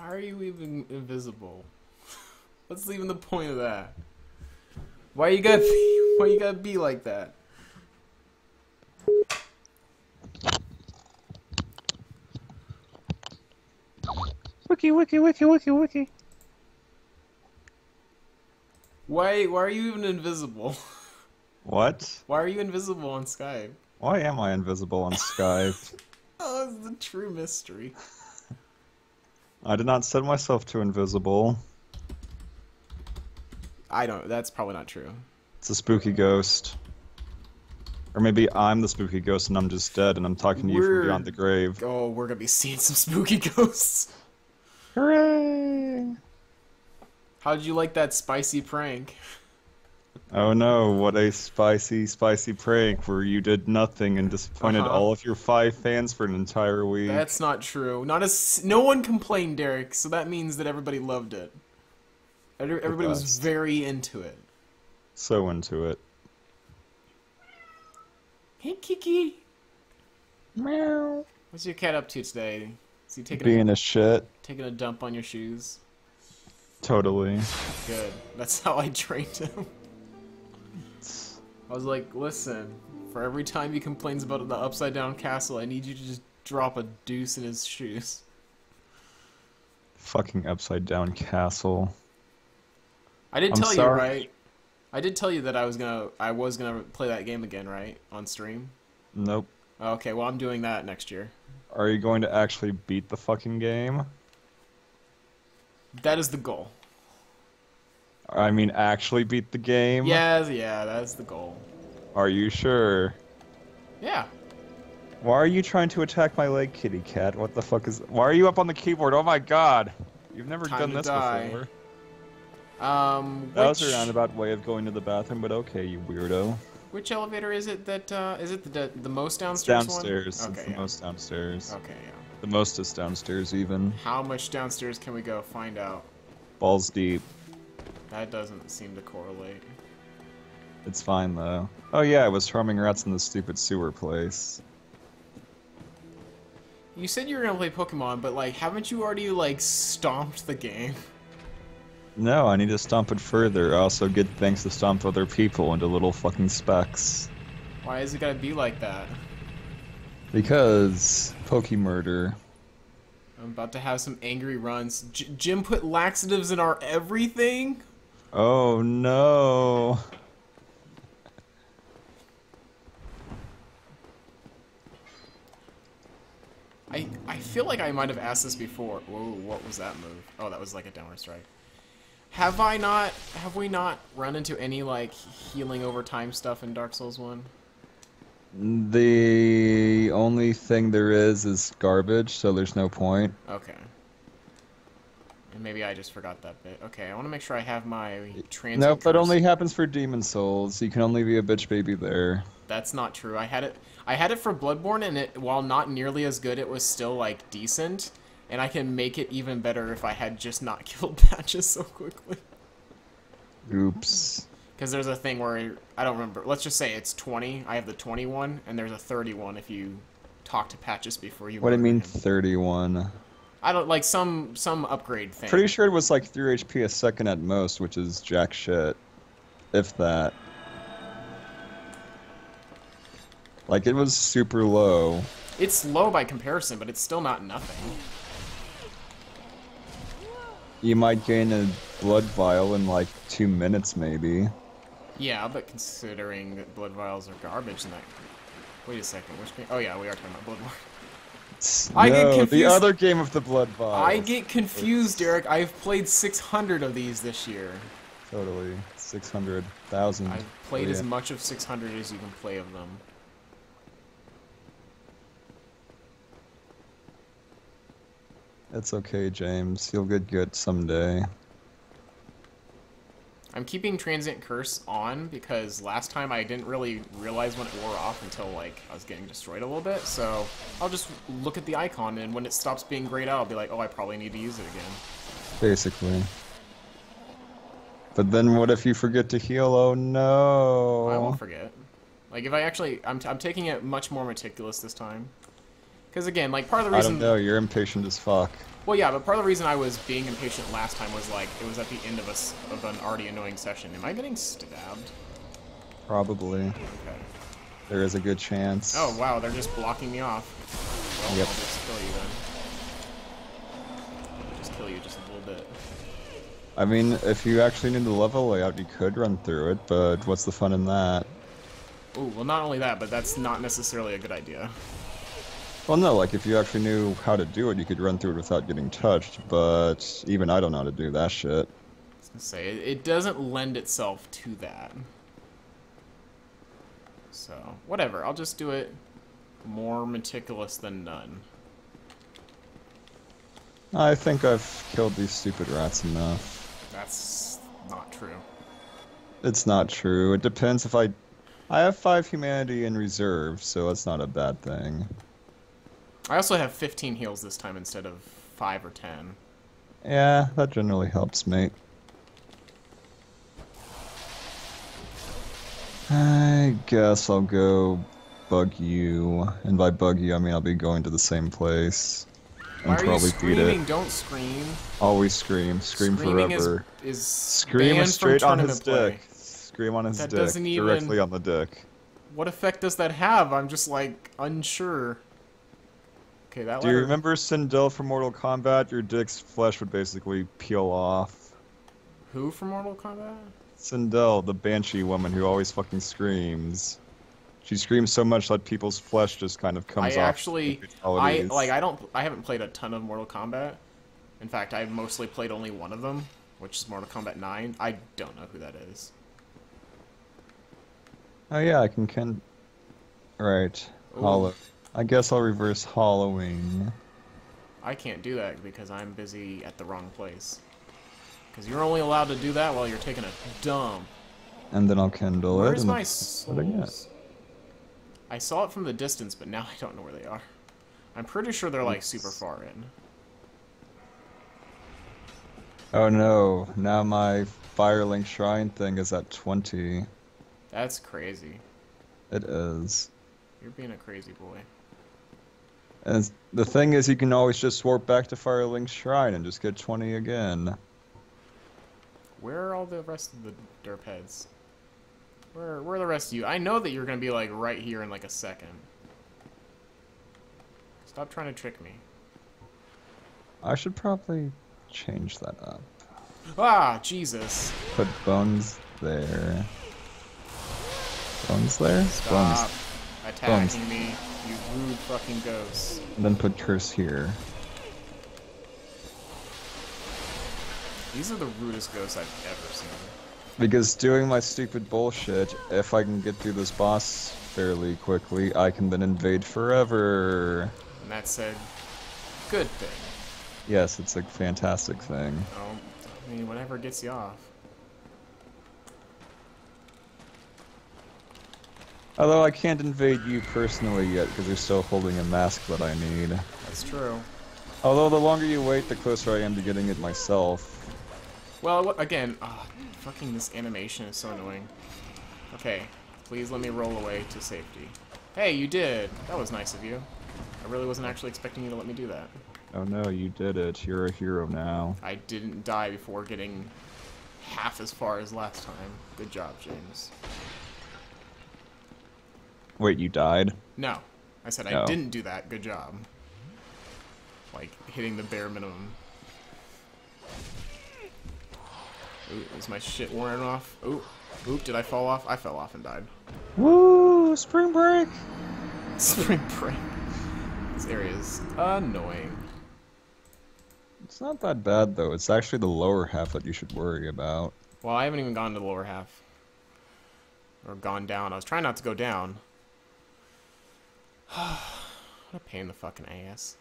Why are you even invisible? What's even the point of that? Why you gotta be, why you gotta be like that? Wiki, wiki, wiki, wiki, wiki. Why why are you even invisible? What? Why are you invisible on Skype? Why am I invisible on Skype? Oh, it's the true mystery. I did not set myself to invisible. I don't. That's probably not true. It's a spooky ghost. Or maybe I'm the spooky ghost and I'm just dead and I'm talking to you We're- from beyond the grave. Oh, we're gonna be seeing some spooky ghosts. Hooray! How did you like that spicy prank? Oh no, what a spicy, spicy prank where you did nothing and disappointed Uh-huh. all of your five fans for an entire week. That's not true. Not as no one complained, Derek. So that means that everybody loved it. Everybody was very into it. So into it. Hey, Kiki. Meow. What's your cat up to today? Is he taking Being a, a shit. taking a dump on your shoes? Totally. Good. That's how I trained him. I was like, listen, for every time he complains about the upside down castle, I need you to just drop a deuce in his shoes. Fucking upside down castle. I did I'm tell you, right? I did tell you that I was gonna I was gonna play that game again, right? On stream. Nope. Okay, well I'm doing that next year. Are you going to actually beat the fucking game? That is the goal. I mean, actually beat the game? Yeah, yeah, that's the goal. Are you sure? Yeah. Why are you trying to attack my leg, kitty cat? What the fuck is. Why are you up on the keyboard? Oh my god! You've never Time done this die. before. Um, That was which, a roundabout way of going to the bathroom, but okay, you weirdo. which elevator is it that uh, is it the the most downstairs, Downstairs. one? It's Okay, the yeah. most downstairs. Okay, yeah. The most is downstairs, even. How much downstairs can we go? Find out. Balls deep. That doesn't seem to correlate. It's fine, though. Oh yeah, I was farming rats in the stupid sewer place. You said you were gonna play Pokemon, but like, haven't you already like stomped the game? No, I need to stomp it further. I also get things to stomp other people into little fucking specks. Why is it gotta be like that? Because Pokemurder. I'm about to have some angry runs. J- Jim put laxatives in our everything. Oh no. I I feel like I might have asked this before. Whoa, what was that move? Oh, that was like a downward strike. Have I not? Have we not run into any like healing over time stuff in Dark Souls One? The only thing there is is garbage, so there's no point. Okay. Maybe I just forgot that bit. Okay, I want to make sure I have my transient. Nope, that only happens for Demon Souls. You can only be a bitch baby there. That's not true. I had it. I had it for Bloodborne, and it while not nearly as good, it was still like decent. And I can make it even better if I had just not killed patches so quickly. Oops. Because there's a thing where I don't remember. Let's just say it's 20. I have the 21, and there's a 31 if you talk to patches before you. What do you mean him. 31? I don't like some some upgrade thing. Pretty sure it was like 3 HP a second at most, which is jack shit. If that. Like, it was super low. It's low by comparison, but it's still not nothing. You might gain a blood vial in like 2 minutes, maybe. Yeah, but considering that blood vials are garbage, and that. Wait a second. Which? Oh yeah, we are talking about Bloodborne. I get no, the other game of the blood vials. I get confused, Eric. I've played 600 of these this year. Totally. 600,000. I've played Oh, as much of 600 as you can play of them. It's okay, James. You'll get good someday. I'm keeping Transient Curse on because last time I didn't really realize when it wore off until like I was getting destroyed a little bit. So I'll just look at the icon and when it stops being grayed out, I'll be like, oh, I probably need to use it again. Basically. But then what if you forget to heal? Oh no. I won't forget. Like if I actually, I'm, t- I'm taking it much more meticulous this time. Because again, like part of the I reason don't know, you're impatient as fuck. Well, yeah, but part of the reason I was being impatient last time was like it was at the end of a of an already annoying session. Am I getting stabbed? Probably. Okay. There is a good chance. Oh wow, they're just blocking me off. Well, Yep. I'll just kill you then. Just kill you just a little bit. I mean, if you actually knew the level layout, you could run through it, but what's the fun in that? Ooh, well not only that, but that's not necessarily a good idea. Well, no, like if you actually knew how to do it, you could run through it without getting touched, but even I don't know how to do that shit. I was gonna say it, doesn't lend itself to that. So whatever, I'll just do it more meticulous than none. I think I've killed these stupid rats enough. That's not true. It's not true. It depends if I... I have 5 humanity in reserve, so that's not a bad thing. I also have 15 heals this time instead of 5 or 10. Yeah, that generally helps, mate. I guess I'll go bug you. And by bug you, I mean I'll be going to the same place. And Why are you probably beat it. Don't scream. Always scream. Scream Screaming forever. Is, Scream is straight on his tournament dick. Scream on his That dick. doesn't even- Directly on the dick. What effect does that have? I'm just like unsure. Okay, that Do you remember Sindel from Mortal Kombat? Your dick's flesh would basically peel off. who from Mortal Kombat? Sindel, the banshee woman who always fucking screams. She screams so much that people's flesh just kind of comes I off. actually, I like, I don't, I haven't played a ton of Mortal Kombat. In fact, I've mostly played only one of them, which is Mortal Kombat 9. I don't know who that is. Oh yeah, I can can. Right, Ooh. I guess I'll reverse hollowing. I can't do that because I'm busy at the wrong place. Because you're only allowed to do that while you're taking a dump. And then I'll kindle it. Where's my that's what I get. souls? I saw it from the distance, but now I don't know where they are. I'm pretty sure they're like super far in. Oh no, now my Firelink Shrine thing is at 20. That's crazy. It is. You're being a crazy boy. And the thing is, you can always just warp back to Firelink Shrine and just get 20 again. Where are all the rest of the derp heads? Where, where are the rest of you? I know that you're gonna be like right here in like a second. Stop trying to trick me. I should probably change that up. Ah, Jesus. Put bones there. Bones there? Stop Bones. attacking me, you rude fucking ghosts. And then put curse here. These are the rudest ghosts I've ever seen. Because doing my stupid bullshit, if I can get through this boss fairly quickly, I can then invade forever. And that's a good thing. Yes, it's a fantastic thing. Oh, I mean, whatever gets you off. Although I can't invade you personally yet because you're still holding a mask that I need. That's true. Although the longer you wait, the closer I am to getting it myself. Well, again, ah, fucking this animation is so annoying. Okay, please let me roll away to safety. Hey, you did! That was nice of you. I really wasn't actually expecting you to let me do that. Oh no, you did it. You're a hero now. I didn't die before getting half as far as last time. Good job, James. Wait, you died? No, I said I didn't do that. Good job. Like, hitting the bare minimum. Ooh, is my shit wearing off? Ooh, oop, did I fall off? I fell off and died. Woo! Spring break! Spring break. This area is annoying. It's not that bad though. It's actually the lower half that you should worry about. Well, I haven't even gone to the lower half. Or gone down. I was trying not to go down. what a pain in the fucking ass.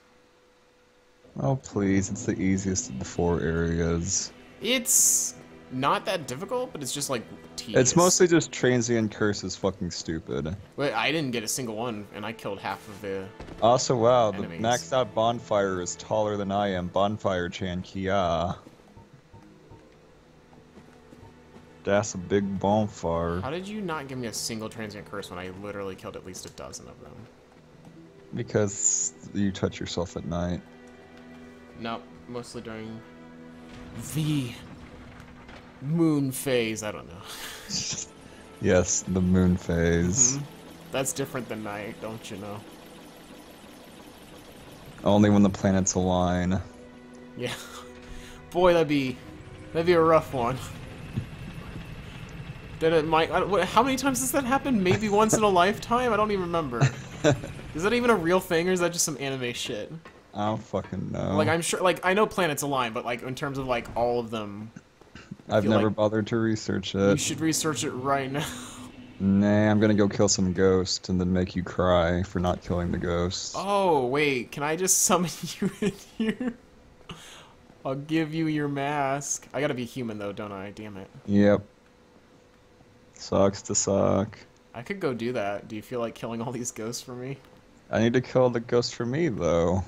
Oh please, it's the easiest of the four areas. It's not that difficult, but it's just like tedious. It's mostly just transient curse is fucking stupid. Wait, I didn't get a single one, and I killed half of the. Also, wow, the maxed out bonfire is taller than I am. Bonfire Chan Kia. That's a big bonfire. How did you not give me a single transient curse when I literally killed at least a dozen of them? Because you touch yourself at night. Nope, mostly during the moon phase. I don't know. Yes, the moon phase. Mhm. That's different than night, don't you know? Only when the planets align. Yeah. Boy, that'd be that'd be a rough one. Did it might I don't- what- how many times has that happened? Maybe once in a lifetime? I don't even remember. Is that even a real thing or is that just some anime shit? I don't fucking know. Like I'm sure like I know planets align, but like in terms of like all of them, I've never like- bothered to research it. you should research it right now. Nah, I'm gonna go kill some ghosts and then make you cry for not killing the ghosts. Oh, wait, can I just summon you in here? I'll give you your mask. I gotta be human though, don't I? Damn it. Yep. Sucks to suck. I could go do that. Do you feel like killing all these ghosts for me? I need to kill the ghost for me though.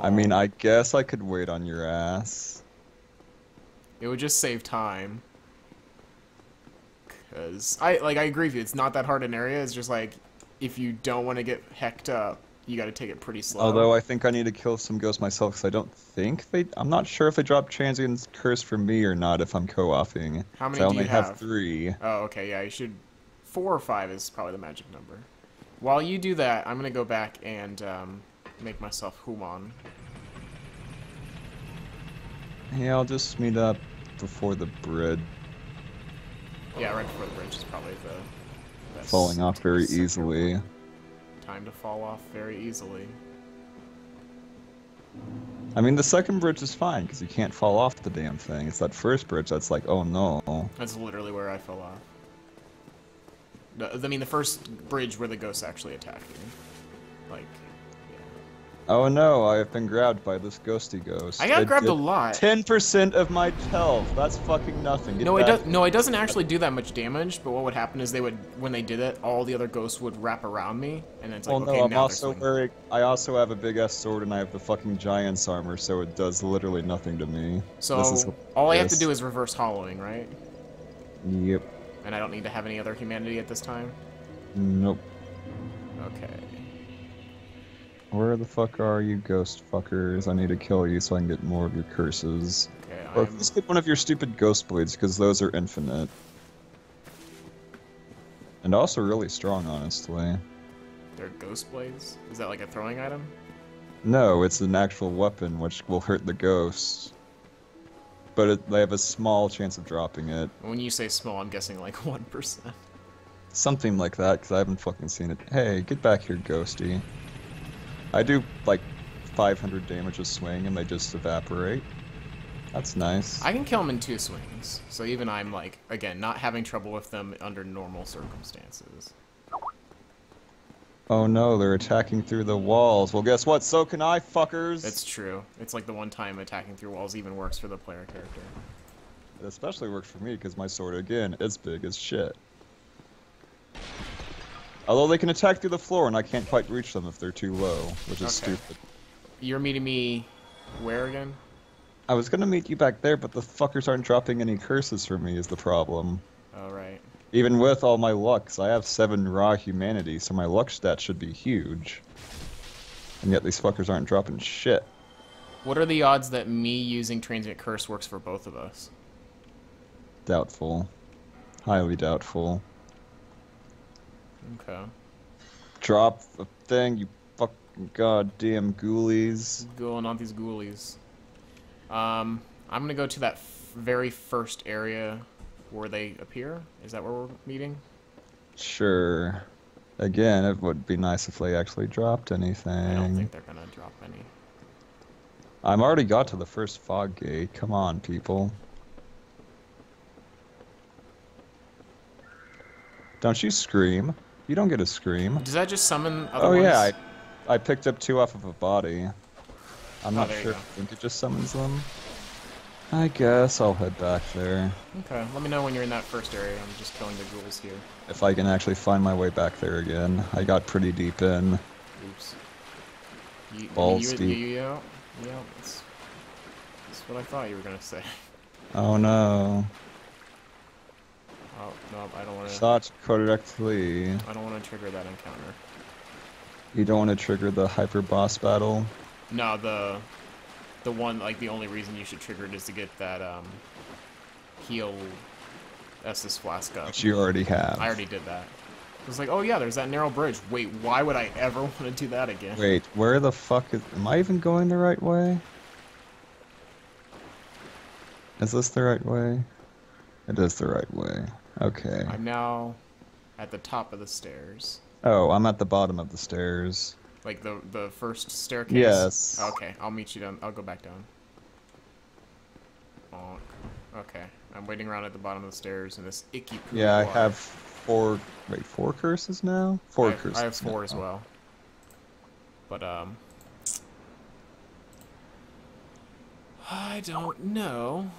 I mean, I guess I could wait on your ass. It would just save time. Cause I like I agree with you. It's not that hard an area. It's just like if you don't want to get hecked up, you got to take it pretty slow. Although I think I need to kill some ghosts myself because I don't think they. I'm not sure if they drop Transient's Curse for me or not if I'm co-oping. How many I do only you have have? three. Oh, okay, yeah, you should. Four or five is probably the magic number. While you do that, I'm gonna go back and um, make myself Human. Yeah, I'll just meet up before the bridge. Yeah, right before the bridge is probably the best Falling off very easily. Time to fall off very easily. I mean, the second bridge is fine because you can't fall off the damn thing. It's that first bridge that's like, oh no. That's literally where I fell off. The- I mean, the first bridge where the ghosts actually attacked me. Like, yeah. Oh no, I have been grabbed by this ghosty ghost. I got It grabbed a lot. 10% of my health. That's fucking nothing. Get No, it does. No, it doesn't actually do that much damage. But what would happen is they would, when they did it, all the other ghosts would wrap around me, and then it's like, Well, okay, no, I'm now also wearing. I also have a big ass sword and I have the fucking giant's armor, so it does literally nothing to me. So all I have to do is reverse hollowing, right? Yep. And I don't need to have any other humanity at this time. Nope. Okay. Where the fuck are you, ghost fuckers? I need to kill you so I can get more of your curses. Okay. Or I'm, let's get one of your stupid ghost blades, because those are infinite. And also really strong, honestly. they're ghost blades. Is that like a throwing item? No, it's an actual weapon which will hurt the ghosts. But it, they have a small chance of dropping it. When you say small, I'm guessing like one percent. Something like that, because I haven't fucking seen it. Hey, get back here, ghosty. I do, like, 500 damage a swing and they just evaporate. That's nice. I can kill them in two swings. So even I'm like, again, not having trouble with them under normal circumstances. Oh no, they're attacking through the walls. Well, guess what? So can I, fuckers! It's true. It's like the one time attacking through walls even works for the player character. It especially works for me because my sword, again, is big as shit. Although they can attack through the floor and I can't quite reach them if they're too low, which is Okay. stupid. You're meeting me where again? I was gonna meet you back there, but the fuckers aren't dropping any curses for me is the problem. Oh, right. Even with all my luck, 'cause I have 7 raw humanity, so my luck stat should be huge. And yet these fuckers aren't dropping shit. What are the odds that me using Transient Curse works for both of us? Doubtful. Highly doubtful. Okay. Drop a thing, you fucking goddamn ghoulies. Going on these ghoulies. Um, I'm gonna go to that f- very first area where they appear. Is that where we're meeting? Sure. Again, it would be nice if they actually dropped anything. I don't think they're gonna drop any. I'm already got to the first fog gate. Come on, people. Don't you scream. You don't get a scream. Does that just summon other Oh ones? yeah, I, I picked up two off of a body. I'm Oh, not sure. I think it just summons them. I guess I'll head back there. Okay, let me know when you're in that first area. I'm just killing the ghouls here. If I can actually find my way back there again. I got pretty deep in. Oops. You, Balls you, deep. You, yeah, yeah, that's, that's what I thought you were gonna say. Oh no. Oh no, I don't want to. Thought correctly. I don't want to trigger that encounter. You don't want to trigger the hyper boss battle. No, the the one like the only reason you should trigger it is to get that um, heal Estus flask up. Which you already have. I already did that. It was like, oh yeah, there's that narrow bridge. Wait, why would I ever want to do that again? Wait, where the fuck is... Am I even going the right way? Is this the right way? It is the right way. Okay. I'm now at the top of the stairs. Oh, I'm at the bottom of the stairs. Like the the first staircase? Yes. Okay, I'll meet you down. I'll go back down. Bonk. Okay, I'm waiting around at the bottom of the stairs in this icky Yeah, I water. have four... Wait, four curses now? Four I have, curses I have four now. as well. But um, I don't know.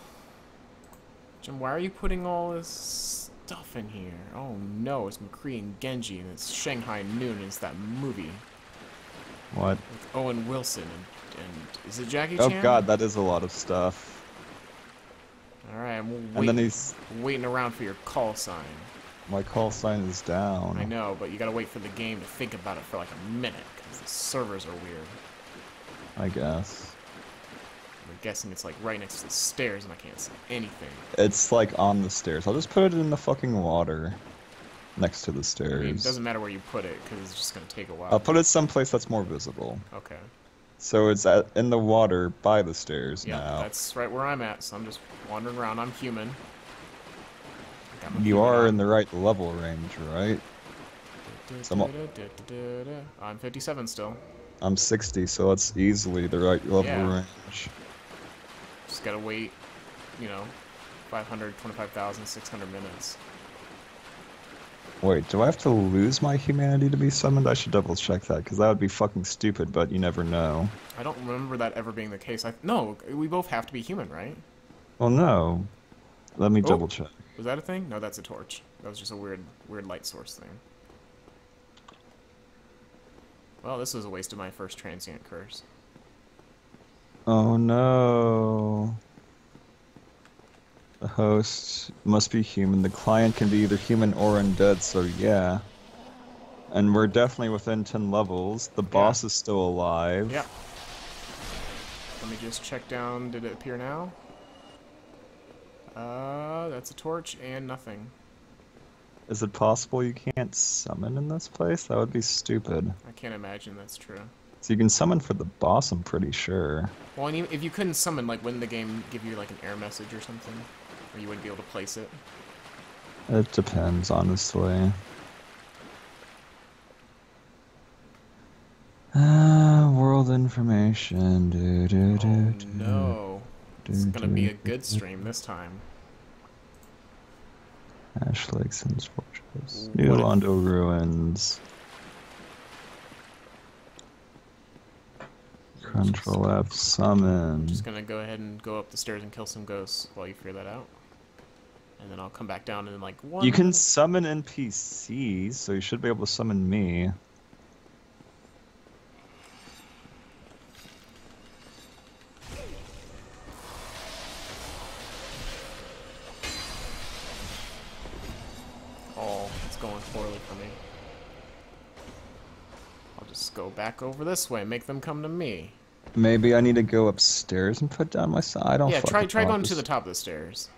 Jim, why are you putting all this stuff in here? Oh no, it's McCree and Genji, and it's Shanghai Noon, and it's that movie What? with Owen Wilson, and, and is it Jackie oh, Chan? Oh god, that is a lot of stuff. All right, I'm And then he's... waiting around for your call sign. My call sign is down. I know, but you gotta wait for the game to think about it for like a minute, because the servers are weird. I guess. I'm guessing it's like right next to the stairs and I can't see anything. It's like on the stairs. I'll just put it in the fucking water. Next to the I stairs. mean, it doesn't matter where you put it because it's just gonna take a while. I'll put it someplace that's more visible. Okay. So it's at, in the water by the stairs Yeah, now. that's right where I'm at. So I'm just wandering around. I'm human. My You human are on. in the right level range, right? some- I'm 57 still. I'm 60, so that's easily the right level Yeah. range. Just gotta wait, you know, 500, 25,000, 600 minutes. Wait, do I have to lose my humanity to be summoned? I should double check that, because that would be fucking stupid, but you never know. I don't remember that ever being the case. I no, we both have to be human, right? Well, no. Let me Oh. double check. Was that a thing? No, that's a torch. That was just a weird, weird light source thing. Well, this was a waste of my first transient curse. Oh no. The host must be human. The client can be either human or undead, so yeah. And we're definitely within 10 levels. The boss is still alive. Yeah. Let me just check down. Did it appear now? Uh, that's a torch and nothing. Is it possible you can't summon in this place? That would be stupid. I can't imagine that's true. So you can summon for the boss, I'm pretty sure. Well, if you couldn't summon, like, wouldn't the game give you like an error message or something, you wouldn't be able to place it? It depends, honestly. Ah, world information. Do, do, do, Oh do, no, it's do, gonna be a good stream this time. Ash Lake Sen's Fortress. New Londo Ruins. Control F summon. Just gonna go ahead and go up the stairs and kill some ghosts while you figure that out. And then I'll come back down in like one. You can summon NPCs, so you should be able to summon me. Oh, it's going poorly for me. I'll just go back over this way, make them come to me. Maybe I need to go upstairs and put down my side. I don't yeah, try try going to the top of the stairs.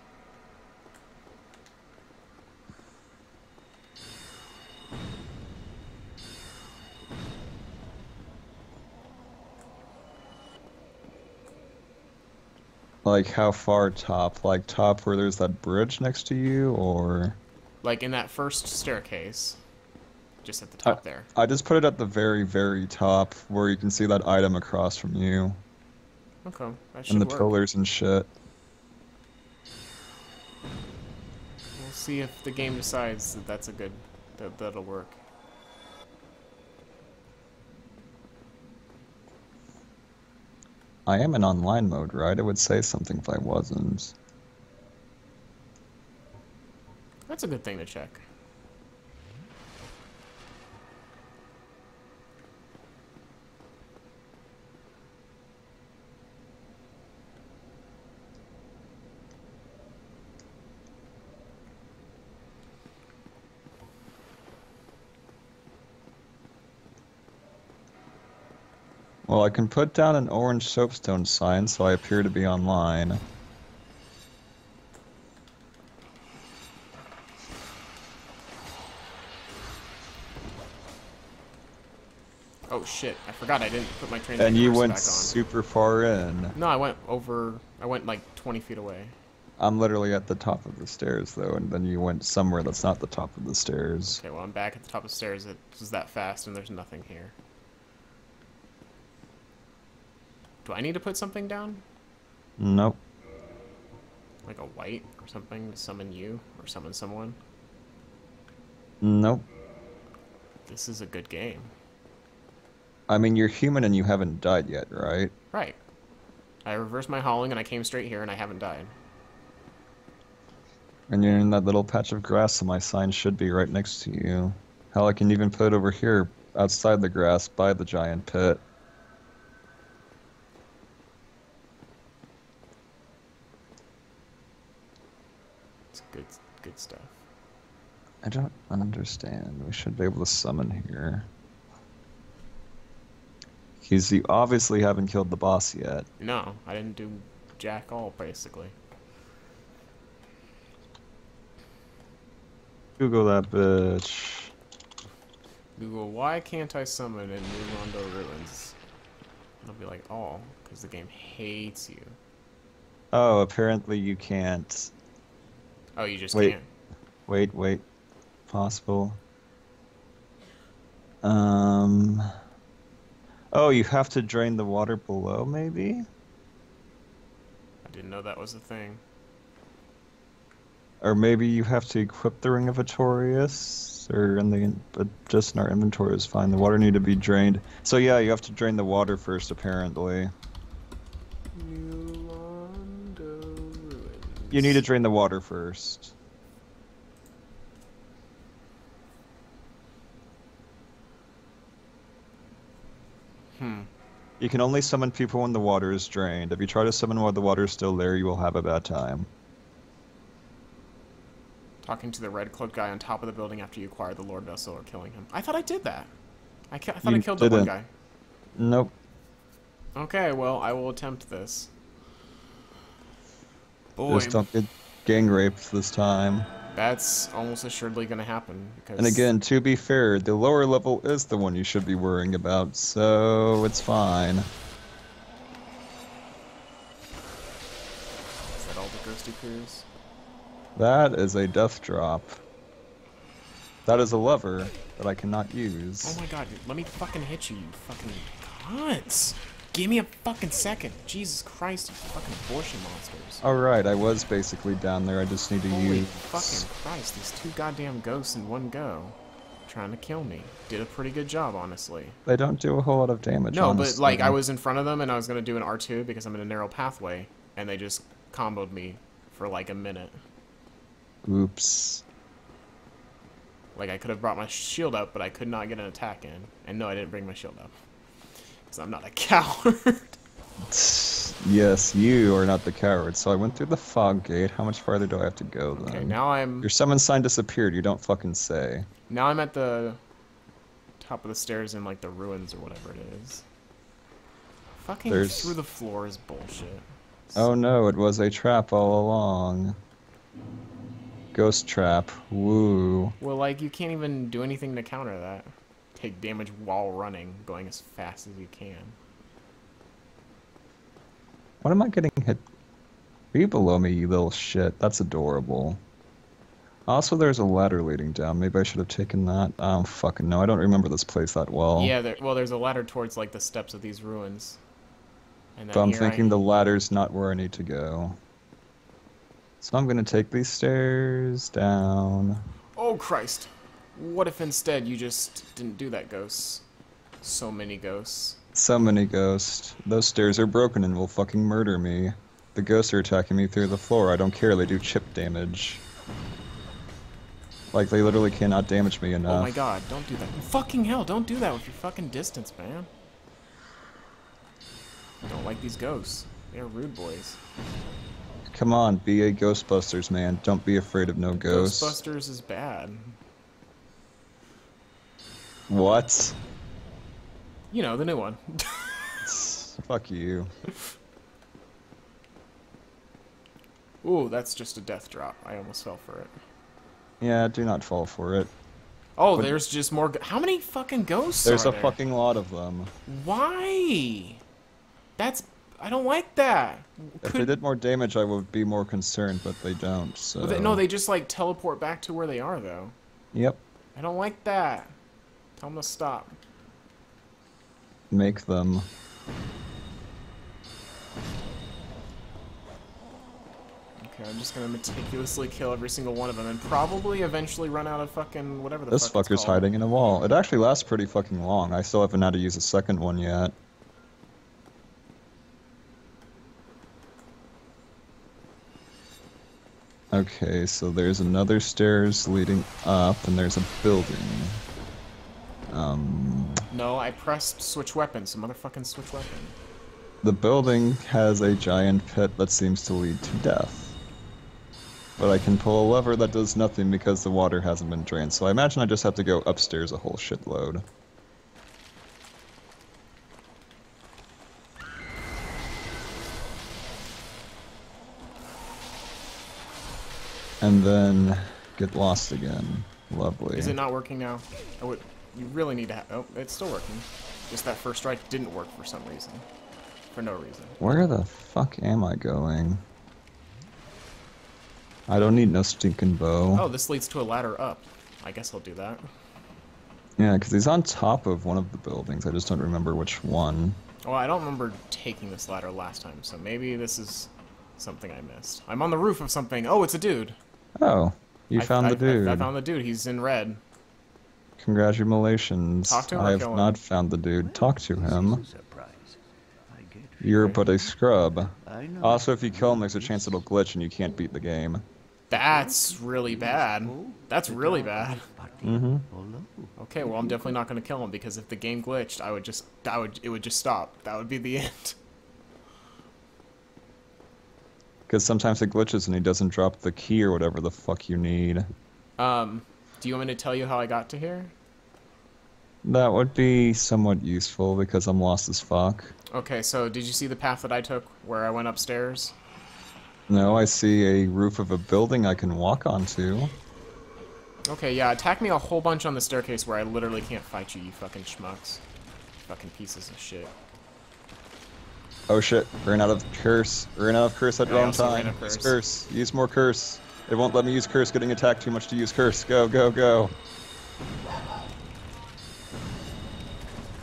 Like how far top? Like top where there's that bridge next to you, or Like in that first staircase. Just at the top there. I just put it at the very, very top where you can see that item across from you Okay, that should and the work. pillars and shit. We'll see if the game decides that that's a good that that'll work. I am in online mode, right? It would say something if I wasn't. That's a good thing to check. Well, I can put down an orange soapstone sign so I appear to be online. Oh shit! I forgot I didn't put my train. And you went super far in. No, I went over. I went like 20 feet away. I'm literally at the top of the stairs though, and then you went somewhere that's not the top of the stairs. Okay, well I'm back at the top of the stairs. It was that fast, and there's nothing here. Do I need to put something down? Nope. Like a white or something to summon you or summon someone? Nope. This is a good game. I mean, you're human and you haven't died yet, right? Right. I reversed my hollowing and I came straight here and I haven't died. And you're in that little patch of grass, so my sign should be right next to you. Hell, I can even put it over here, outside the grass, by the giant pit. It's good, stuff. I don't understand. We should be able to summon here. Because you obviously haven't killed the boss yet. No, I didn't do jack all basically. Google that bitch. Google, why can't I summon in New Londo Ruins? And I'll be like, oh, because the game hates you. Oh, apparently you can't. Oh, you just Wait. can't. Wait, wait. Possible. Um. Oh, you have to drain the water below, maybe? I didn't know that was a thing. Or maybe you have to equip the Ring of Artorias, or in the but just in our inventory is fine. The water need to be drained. So yeah, you have to drain the water first, apparently. New Londo Ruins. You need to drain the water first. Hmm. You can only summon people when the water is drained. If you try to summon while the water is still there, you will have a bad time. Talking to the red cloaked guy on top of the building after you acquire the Lord Vessel or killing him. I thought I did that. I, I thought I You killed the one didn't. guy. Nope. Okay, well, I will attempt this. Boy, Just don't get gang raped this time. that's almost assuredly going to happen. Because And again, to be fair, the lower level is the one you should be worrying about, so it's fine. Is that all the ghosty crews? That is a death drop. That is a lever that I cannot use. Oh my god, let me fucking hit you, you fucking cunts! Give me a fucking second. Jesus Christ, you fucking abortion monsters. Alright, I was basically down there, I just need to Holy use... fucking Christ, these two goddamn ghosts in one go. Trying to kill me. Did a pretty good job, honestly. They don't do a whole lot of damage, No, but like I was in front of them and I was gonna do an R2 because I'm in a narrow pathway, and they just comboed me for like a minute. Oops. Like I could have brought my shield up, but I could not get an attack in. And no, I didn't bring my shield up. Because I'm not a coward. Yes, you are not the coward. So I went through the fog gate. How much farther do I have to go then? okay, now I'm Your summon sign disappeared. You don't fucking say. now I'm at the top of the stairs in like the ruins or whatever it is. Fucking There's- through the floor is bullshit. Oh no, it was a trap all along. Ghost trap. Woo. Well, like you can't even do anything to counter that. Take damage while running, going as fast as you can. What am I getting hit? Are you below me, you little shit? That's adorable. Also, there's a ladder leading down. Maybe I should have taken that. Um, I don't fucking know. I don't remember this place that well. Yeah, there, well, there's a ladder towards like the steps of these ruins. But I'm here I- thinking the ladder's not where I need to go. So I'm gonna take these stairs down. Oh Christ! What if instead you just didn't do that, ghosts? So many ghosts. So many ghosts. Those stairs are broken and will fucking murder me. The ghosts are attacking me through the floor. I don't care. They do chip damage. Like, they literally cannot damage me enough. Oh my god, don't do that. Fucking hell, don't do that with your fucking distance, man. I don't like these ghosts. They're rude boys. Come on, be a Ghostbusters, man. Don't be afraid of no ghosts. Ghostbusters is bad. What? You know, the new one. fuck you. Ooh, that's just a death drop. I almost fell for it. Yeah, do not fall for it. Oh, What- there's just more. How many fucking ghosts There's a there? fucking lot of them. Why? That's. I don't like that. If Could- they did more damage, I would be more concerned, but they don't. So. Well, they- no, they just like teleport back to where they are, though. Yep. I don't like that. Tell them to stop. Make them. Okay, I'm just gonna meticulously kill every single one of them and probably eventually run out of fucking whatever the This fuck fucker's hiding in a wall. It actually lasts pretty fucking long. I still haven't had to use a second one yet. Okay, so there's another stairs leading up, and there's a building. Um, No, I pressed switch weapon, so motherfucking switch weapon. the building has a giant pit that seems to lead to death. But I can pull a lever that does nothing because the water hasn't been drained, so I imagine I just have to go upstairs a whole shitload. And then get lost again. Lovely. Is it not working now? I would. You really need to. Ha- oh, it's still working. Just that first strike didn't work for some reason. For no reason. Where the fuck am I going? I don't need no stinking bow. Oh, this leads to a ladder up. I guess I'll do that. Yeah, because he's on top of one of the buildings. I just don't remember which one. Well, I don't remember taking this ladder last time, so maybe this is something I missed. I'm on the roof of something. Oh, it's a dude. Oh, you I- found I- the dude. I, I found the dude. He's in red. Congratulations. Talk to him I have kill him? not found the dude. Talk to him. Surprise. I get You're but a scrub. Also, if you kill him, there's a chance it'll glitch and you can't beat the game. That's really bad. That's really bad. Mm-hmm. Okay, well I'm definitely not gonna kill him because if the game glitched, I would just, I would, it would just stop. That would be the end. Because sometimes it glitches and he doesn't drop the key or whatever the fuck you need. Um, do you want me to tell you how I got to here? That would be somewhat useful because I'm lost as fuck. Okay, so did you see the path that I took where I went upstairs? No, I see a roof of a building I can walk onto. Okay, yeah, attack me a whole bunch on the staircase where I literally can't fight you, you fucking schmucks. Fucking pieces of shit. Oh shit, ran out of curse. Ran out of curse at I wrong time. out of Use curse. curse. Use more curse. It won't let me use curse getting attacked too much to use curse. Go, go, go.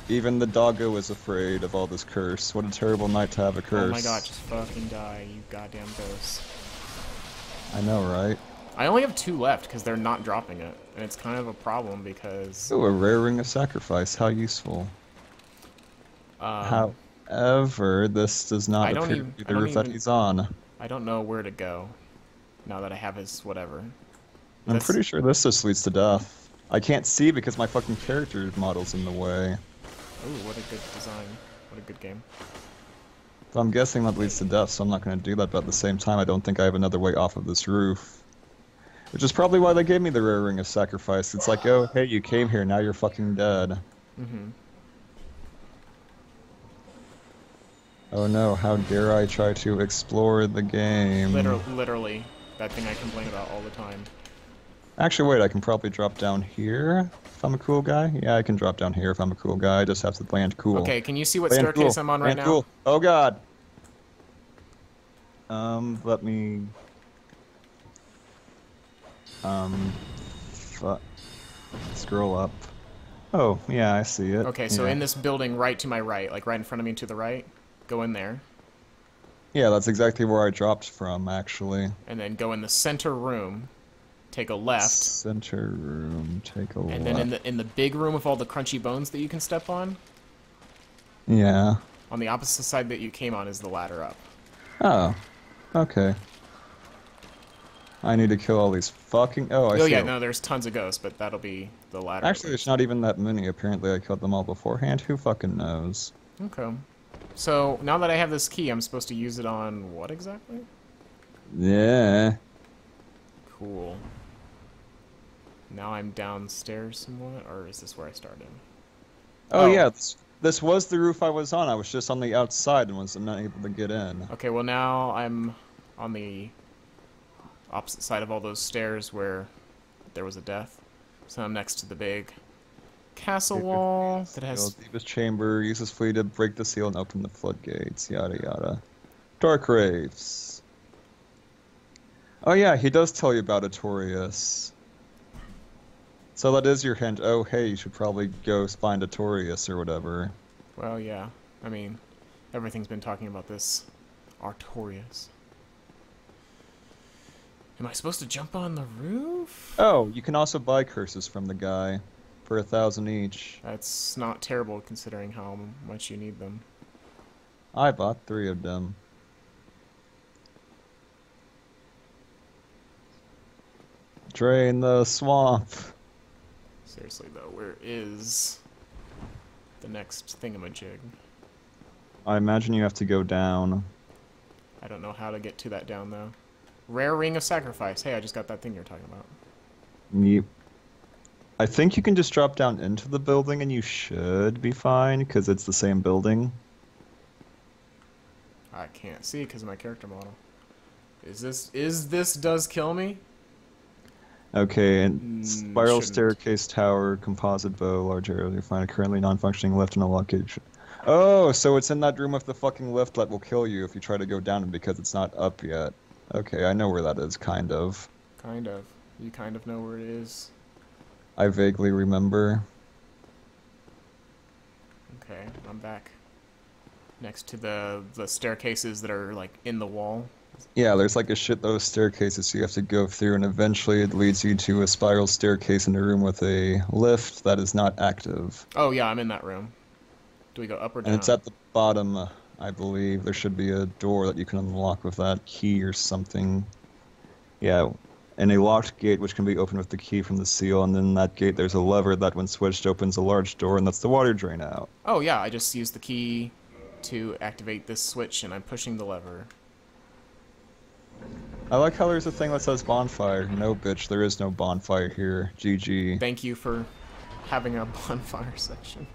Even the doggo is afraid of all this curse. What a terrible night to have a curse. Oh my god, just fucking die, you goddamn ghosts. I know, right? I only have two left because they're not dropping it, and it's kind of a problem because. Ooh, a rare ring of sacrifice. How useful. Um, However, this does not I don't appear even- to be the roof that he's on. I don't know where to go. Now that I have his whatever. I'm That's- pretty sure this just leads to death. I can't see because my fucking character model's in the way. Ooh, what a good design. What a good game. But I'm guessing that leads to death, so I'm not going to do that. But at the same time, I don't think I have another way off of this roof. Which is probably why they gave me the rare ring of sacrifice. It's like, oh, hey, you came here, now you're fucking dead. Mm-hmm. Oh no, how dare I try to explore the game. Literally, literally, that thing I complain about all the time. Actually, wait, I can probably drop down here if I'm a cool guy. Yeah, I can drop down here if I'm a cool guy. I just have to land cool. Okay, can you see what Land staircase cool. I'm on right Land now? cool. Oh god. Um, let me. Um, fu- scroll up. Oh, yeah, I see it. Okay, so yeah. in this building right to my right, like right in front of me to the right, go in there, Yeah, that's exactly where I dropped from, actually. and then go in the center room, take a left, Center room. Take a and left. And then in the in the big room with all the crunchy bones that you can step on, Yeah. on the opposite side that you came on is the ladder up. Oh. Okay. I need to kill all these fucking. Oh, I oh see. yeah, no, there's tons of ghosts, but that'll be the ladder. Actually, there's not even that many. Apparently, I killed them all beforehand. Who fucking knows? Okay. So now that I have this key, I'm supposed to use it on what exactly? Yeah. Cool. Now I'm downstairs somewhat, or is this where I started? Oh, Oh. yeah, this This was the roof I was on. I was just on the outside and was not able to get in. Okay, well now I'm on the opposite side of all those stairs where there was a death. So I'm next to the big castle wall that has Deepest chamber uses flea to break the seal and open the floodgates. Yada yada. Dark Wraiths. Oh yeah, he does tell you about Artorias. So that is your hint. Oh hey, you should probably go find Artorias or whatever. well, yeah. I mean, everything's been talking about this Artorias. Am I supposed to jump on the roof? Oh, you can also buy curses from the guy for a thousand each. That's not terrible considering how much you need them. I bought three of them. Drain the swamp. Seriously though, where is the next thingamajig? I imagine you have to go down. I don't know how to get to that down though. Rare ring of sacrifice. Hey, I just got that thing you're talking about. Yep. I think you can just drop down into the building and you should be fine because it's the same building. I can't see because of my character model. Is this is this does kill me? Okay, and Mm, spiral shouldn't. staircase tower, composite bow, large area you find a currently non-functioning lift and a lockage. Oh, so it's in that room with the fucking lift that will kill you if you try to go down it because it's not up yet. Okay, I know where that is, kind of. Kind of. You kind of know where it is. I vaguely remember. Okay, I'm back. Next to the the staircases that are like in the wall. Yeah, there's like a shitload of staircases you have to go through, and eventually it leads you to a spiral staircase in a room with a lift that is not active. Oh yeah, I'm in that room. Do we go up or down? And it's at the bottom, I believe. There should be a door that you can unlock with that key or something. Yeah, and a locked gate which can be opened with the key from the seal, and then that gate there's a lever that, when switched, opens a large door, and that's the water drain out. Oh yeah, I just used the key to activate this switch, and I'm pushing the lever. I like how there's a thing that says bonfire. No, bitch, there is no bonfire here. GG. Thank you for having a bonfire section.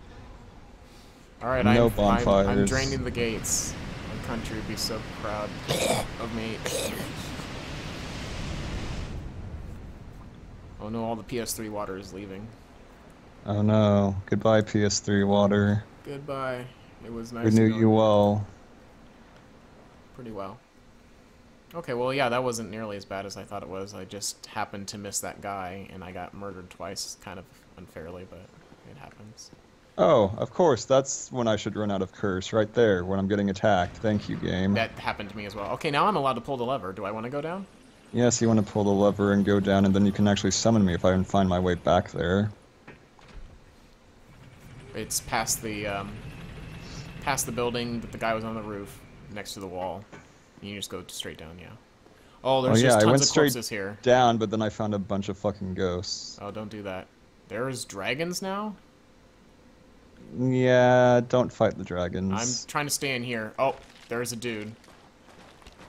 All right, No I'm, I'm, I'm draining the gates. My country would be so proud of me. Oh no, all the PS3 water is leaving. Oh no. Goodbye, PS3 water. Goodbye. It was nice. We knew you well. pretty well. Okay, well, yeah, that wasn't nearly as bad as I thought it was. I just happened to miss that guy, and I got murdered twice, kind of unfairly, but it happens. Oh, of course, that's when I should run out of curse, right there, when I'm getting attacked. Thank you, game. That happened to me as well. Okay, now I'm allowed to pull the lever. Do I want to go down? Yes, you want to pull the lever and go down, and then you can actually summon me if I can find my way back there. It's past the um, past the building that the guy was on the roof, next to the wall. You just go straight down, yeah. Oh, there's oh yeah, just I tons went of straight corpses here. down, but then I found a bunch of fucking ghosts. Oh, don't do that. There's dragons now? Yeah, don't fight the dragons. I'm trying to stay in here. Oh, there's a dude.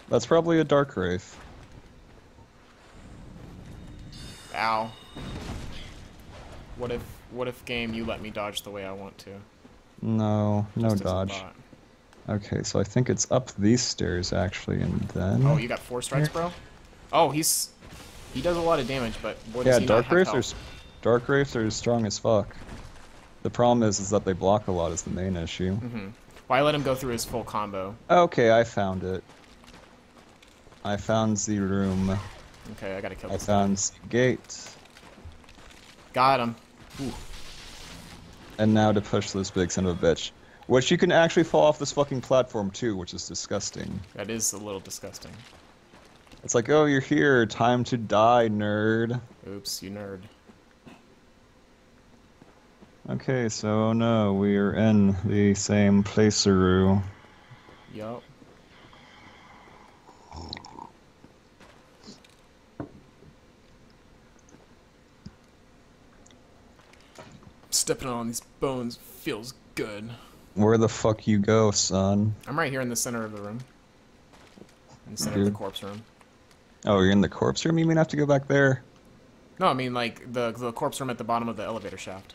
That's probably a dark wraith. Ow. What if, what if game you let me dodge the way I want to? No, no Just dodge. Okay, so I think it's up these stairs actually, and then. Oh, you got four strikes, bro? Oh, he's, he does a lot of damage, but what yeah, dark wraiths are dark wraiths are strong as fuck. The problem is, is that they block a lot. Is the main issue. Mhm. Well, let him go through his full combo. Okay, I found it. I found the room. Okay, I gotta kill him. I this found the gate. Got him. Ooh. And now to push this big son of a bitch. Which you can actually fall off this fucking platform too, which is disgusting. That is a little disgusting. It's like, oh, you're here. Time to die, nerd. Oops, you nerd. Okay, so no, we're in the same placeroo. Yup. Stepping on these bones feels good. Where the fuck you go, son? I'm right here in the center of the room. In the center of the corpse room. Oh, you're in the corpse room? You mean I have to go back there? No, I mean like the the corpse room at the bottom of the elevator shaft.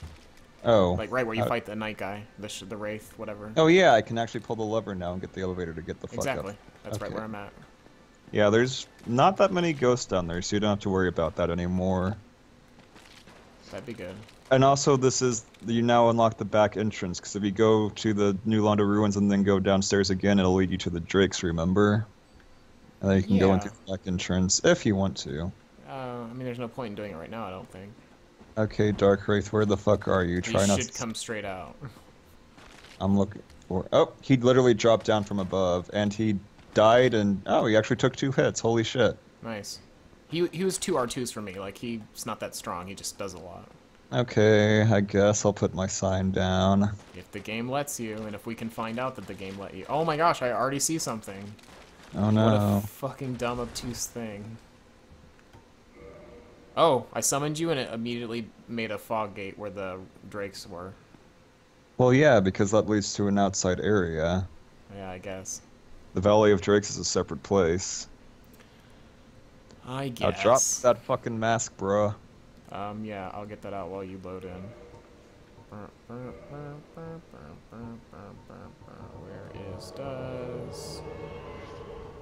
Oh. Like right where you uh, fight the night guy, the sh- the wraith, whatever. Oh yeah, I can actually pull the lever now and get the elevator to get the fuck exactly. up. That's right where I'm at. Yeah, there's not that many ghosts down there, so you don't have to worry about that anymore. That'd be good. And also, this is you now unlock the back entrance because if you go to the New Londo ruins and then go downstairs again, it'll lead you to the Drakes. Remember? And then you can go into the back entrance if you want to. Uh, I mean, there's no point in doing it right now. I don't think. Okay, Dark Wraith, where the fuck are you? You Try not. should to... come straight out. I'm looking for. Oh, he literally dropped down from above, and he died. And oh, he actually took two hits. Holy shit. Nice. He he was two R2s for me. Like he's not that strong. He just does a lot. Okay, I guess I'll put my sign down. If the game lets you, and if we can find out that the game let you. Oh my gosh! I already see something. Oh What no. a fucking dumb obtuse thing. Oh, I summoned you and it immediately made a fog gate where the drakes were. Well, yeah, because that leads to an outside area. Yeah, I guess. The Valley of Drakes is a separate place. I guess. Now guess. drop that fucking mask, bruh. Um, yeah, I'll get that out while you load in. Where is does?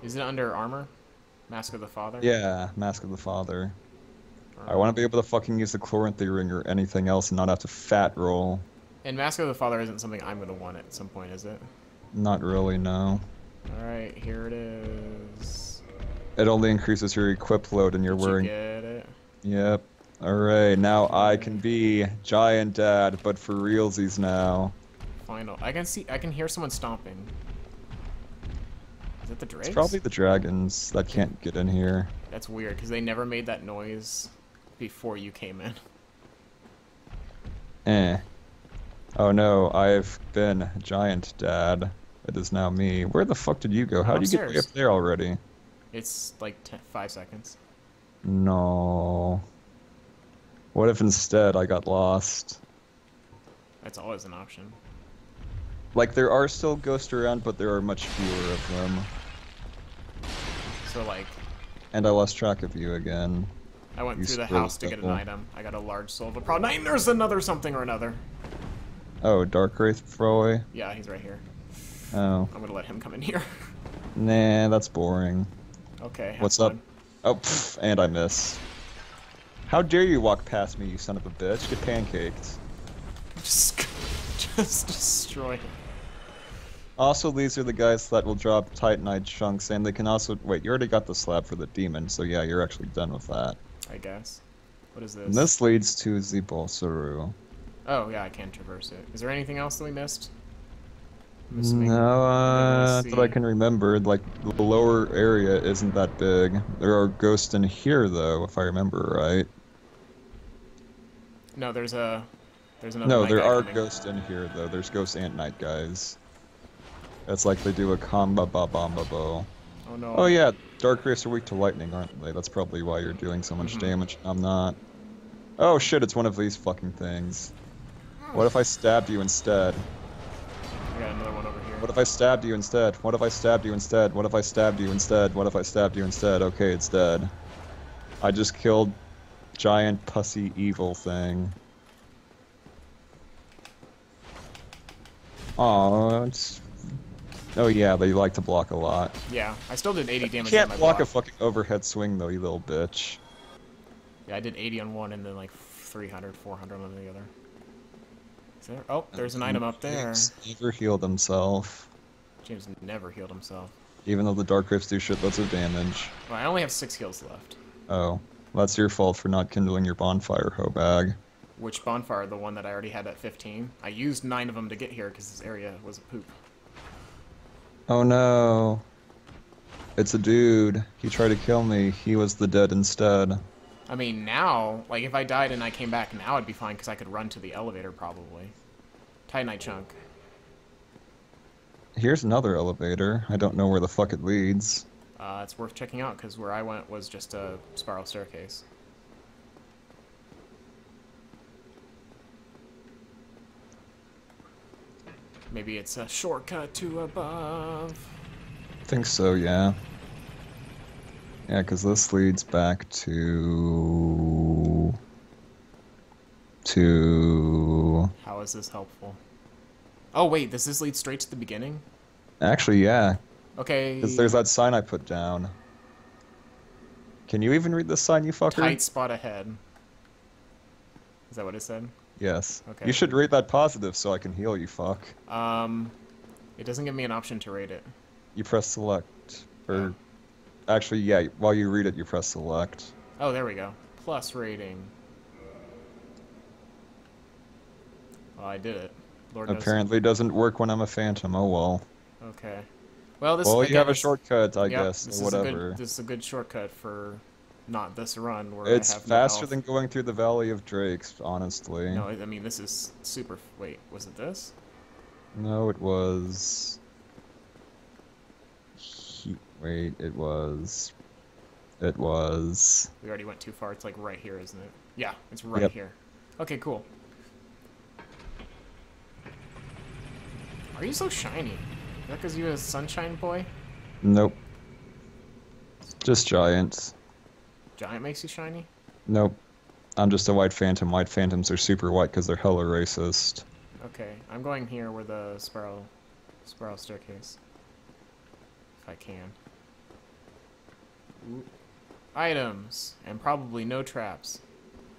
Is it under armor? Mask of the Father? Yeah, Mask of the Father. I want to be able to fucking use the Chloranthy ring or anything else and not have to fat roll. And Mask of the Father isn't something I'm gonna want at some point, is it? Not really, no. Alright, here it is. It only increases your equip load and you're Did wearing. you get it? Yep. Alright, now I can be Giant Dad, but for realsies now. Final. I can see. I can hear someone stomping. Is it the Drakes? It's probably the dragons that can't get in here. That's weird because they never made that noise before you came in. Eh. Oh no, I've been Giant Dad. It is now me. Where the fuck did you go? How did you get way up there already? It's like ten, five seconds. No. What if instead I got lost? That's always an option. Like, there are still ghosts around, but there are much fewer of them. So like, And I lost track of you again. I went You through the house to get an item. I got a large silver pro. Nine. There's another something or another. Oh, Dark Wraith Froy? Yeah, he's right here. Oh. I'm gonna let him come in here. Nah, that's boring. okay. What's up? Oh, pff, and I missed. How dare you walk past me, you son of a bitch? Get pancaked. Just, just destroy him. Also, these are the guys that will drop Titanite chunks, and they can also... Wait, you already got the slab for the demon, so yeah, you're actually done with that. I guess. What is this? And this leads to Zebulsuru. Oh yeah, I can traverse it. Is there anything else that we missed? No, uh, that I can remember. Like, the lower area isn't that big. There are ghosts in here, though, if I remember right. No, there's a. There's another. No, there are coming. ghosts in here, though. There's ghost and night guys. It's like they do a comba ba bomba bo. Oh no. Oh yeah, Dark Wraiths are weak to lightning, aren't they? That's probably why you're doing so much Mhm. damage. I'm not. Oh shit, it's one of these fucking things. What if I stabbed you instead? I got another one over here. What if I stabbed you instead? What if I stabbed you instead? What if I stabbed you instead? What if I stabbed you instead? Okay, it's dead. I just killed giant pussy evil thing. Oh, it's. Oh yeah, they like to block a lot. Yeah, I still did 80 You damage. can't on my block a fucking overhead swing though, you little bitch. Yeah, I did 80 on one and then like 300, 400 on the other. Is there? Oh, there's an item up there. James never healed himself, James never healed himself. even though the Dark Wraiths do shitloads of damage. Well, I only have six heals left. Oh, that's your fault for not kindling your bonfire, Hobag. Which bonfire? The one that I already had at 15. I used nine of them to get here because this area was a poop. Oh no. It's a dude. He tried to kill me. He was the dead instead. I mean, now, like if I died and I came back now, I'd be fine because I could run to the elevator probably. Titanite chunk. Here's another elevator. I don't know where the fuck it leads. Uh, it's worth checking out because where I went was just a spiral staircase. Maybe it's a shortcut to above. I think so, yeah. Yeah, because this leads back to. to. How is this helpful? Oh wait, does this lead straight to the beginning? Actually, yeah, Okay. because there's that sign I put down. Can you even read this sign, you fucker? tight spot ahead. Is that what it said? Yes. Okay. You should rate that positive so I can heal you, fuck. Um, it doesn't give me an option to rate it. You press select. Or. Actually, yeah, while you read it, you press select. Oh, there we go. Plus rating. Well, I did it. Lord knows. Apparently doesn't work when I'm a phantom. Oh well. Okay. Well, this. well, you have a shortcut, I yep, guess, this or is a good. This is a good shortcut for not this run where It's I have no faster health. than going through the Valley of Drakes, honestly. No, I mean this is super. Wait, was it this? No, it was. Wait, it was. It was. We already went too far. It's like right here, isn't it? Yeah, it's right Yep. here. Okay, cool. Are you so shiny? Is that because you a sunshine boy? Nope. Just giants. Giant makes you shiny? Nope. I'm just a white phantom. White phantoms are super white because they're hella racist. Okay, I'm going here where the spiral, spiral staircase. If I can. Ooh. Items and probably no traps.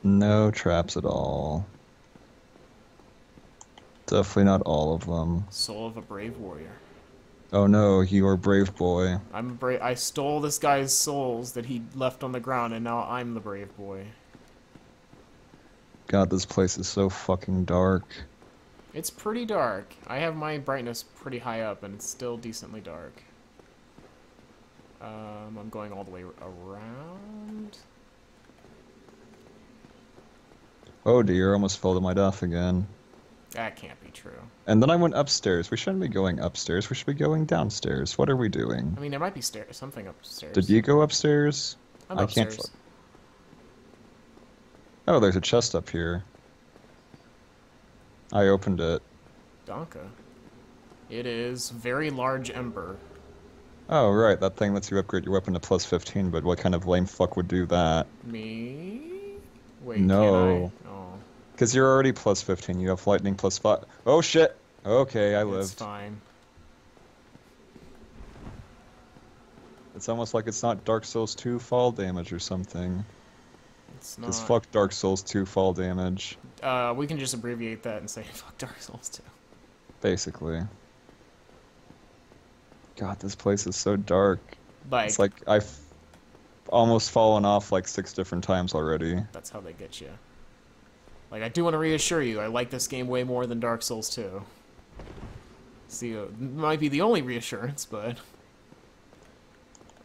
No traps at all. Definitely not all of them. Soul of a brave warrior. Oh no, you are brave boy. I'm brave. I stole this guy's souls that he left on the ground, and now I'm the brave boy. God, this place is so fucking dark. It's pretty dark. I have my brightness pretty high up, and it's still decently dark. Um, I'm going all the way around. Oh dear, almost fell to my death again. That can't be true. And then I went upstairs. We shouldn't be going upstairs. We should be going downstairs. What are we doing? I mean, there might be stairs, something upstairs. Did you go upstairs? I'm I can't upstairs. Oh, there's a chest up here. I opened it. Donka. It is very large ember. Oh, right, that thing lets you upgrade your weapon to plus 15, but what kind of lame fuck would do that? Me? Wait, No. Because you're already plus 15, you have lightning plus 5. Oh shit! Okay, I lived. it's fine. It's almost like it's not Dark Souls 2 fall damage or something. It's not. Because fuck Dark Souls 2 fall damage, Uh, we can just abbreviate that and say fuck Dark Souls 2. basically. God, this place is so dark. Like, It's like I've almost fallen off like six different times already. that's how they get you. Like, I do want to reassure you, I like this game way more than Dark Souls 2. See, uh, might be the only reassurance, but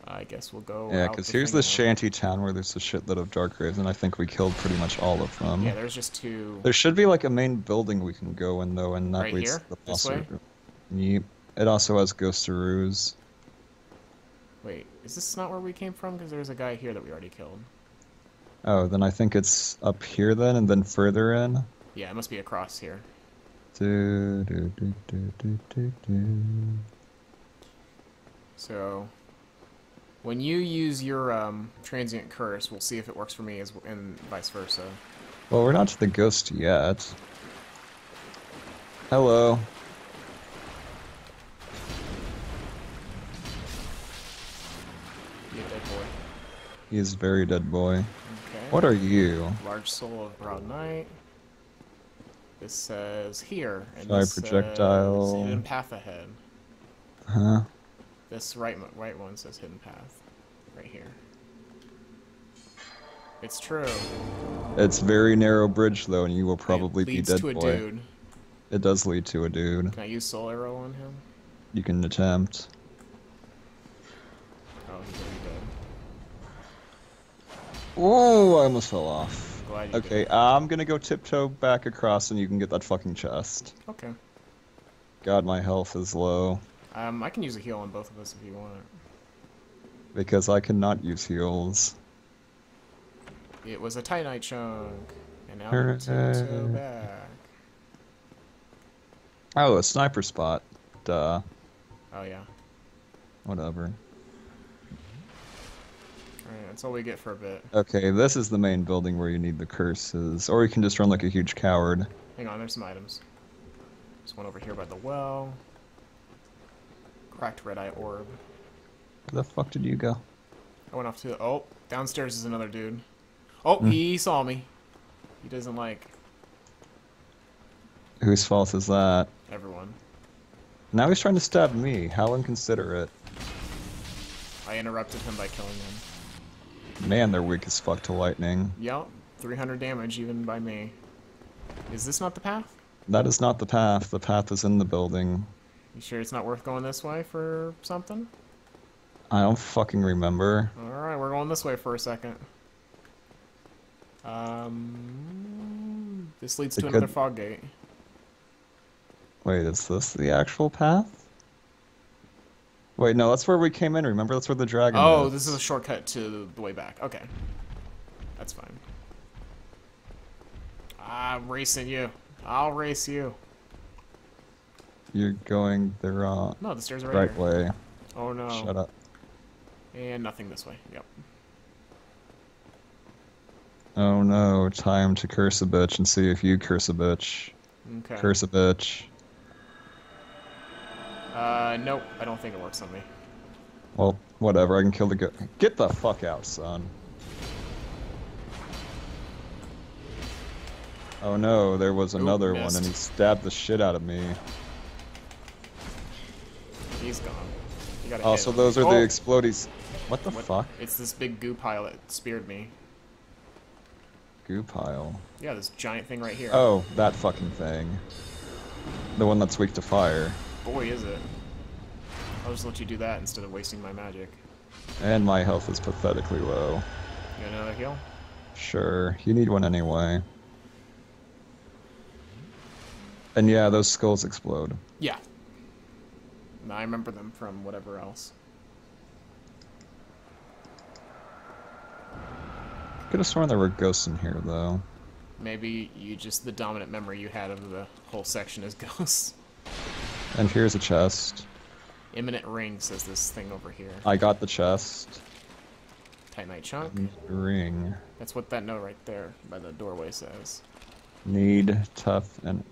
I guess we'll go. Yeah, because here's this shanty town where there's a shitload of dark graves, and I think we killed pretty much all of them. Yeah, there's just two. There should be like a main building we can go in though, and that Right leads here? to the boss. Yep. It also has ghostaroos. Wait, is this not where we came from? Because there's a guy here that we already killed. Oh, then I think it's up here then, and then further in. Yeah, it must be across here. Do, do, do, do, do, do, do. So, when you use your um, transient curse, we'll see if it works for me, as and vice versa. Well, we're not to the ghost yet. Hello. A dead boy. He is very dead boy. What are you? Large soul of broad night. This says here. And this projectile. Says hidden path ahead. Huh? This right right one says hidden path, right here. It's true. It's very narrow bridge though, and you will probably it be leads dead to a boy. dude. It does lead to a dude. Can I use soul arrow on him? You can attempt. Oh, he's already dead. Oh, I almost fell off. Okay. I'm gonna go tiptoe back across, and you can get that fucking chest. Okay. God, my health is low Um, I can use a heal on both of us if you want. because I cannot use heals. It was a Titanite chunk, and now Hooray. I'm tiptoe back. Oh, a sniper spot. Duh. Oh yeah. Whatever. Alright, That's all we get for a bit. Okay, this is the main building where you need the curses, or you can just run like a huge coward. Hang on, there's some items. There's one over here by the well. Cracked red eye orb. Where the fuck did you go? I went off to oh downstairs is another dude. Oh, Hmm. he saw me. He doesn't like Whose fault is that? everyone. Now he's trying to stab me. How inconsiderate. I interrupted him by killing him. Man, they're weak as fuck to lightning. Yep, 300 damage even by me. Is this not the path? That is not the path. The path is in the building. You sure it's not worth going this way for something? I don't fucking remember. Alright, we're going this way for a second. Um, this leads It to another fog gate. Wait, is this the actual path? Wait, no, that's where we came in. Remember, that's where the dragon Oh, is. this is a shortcut to the way back. Okay. That's fine. I'm racing you. I'll race you. You're going the wrong, No, the stairs are right, right way. Oh no. Shut up. And nothing this way. Yep. Oh no, time to curse a bitch and see if you curse a bitch. Okay. Curse a bitch. Uh, nope. I don't think it works on me. Well, whatever, I can kill the go- Get the fuck out, son. Oh no, there was another one and he stabbed the shit out of me. He's gone. You gotta Also, those are Oh! the explodies. What the What- fuck? It's this big goo pile that speared me. Goo pile. Yeah, this giant thing right here. Oh, that fucking thing. The one that's weak to fire. Boy, is it. I'll just let you do that instead of wasting my magic. And my health is pathetically low. You got another heal? Sure, you need one anyway. And yeah, those skulls explode. Yeah. I remember them from whatever else. Could have sworn there were ghosts in here, though. Maybe you just the dominant memory you had of the whole section is ghosts. And here's a chest. Imminent ring says this thing over here. I got the chest. Titanite chunk. Ring. That's what that note right there by the doorway says. Need tough and.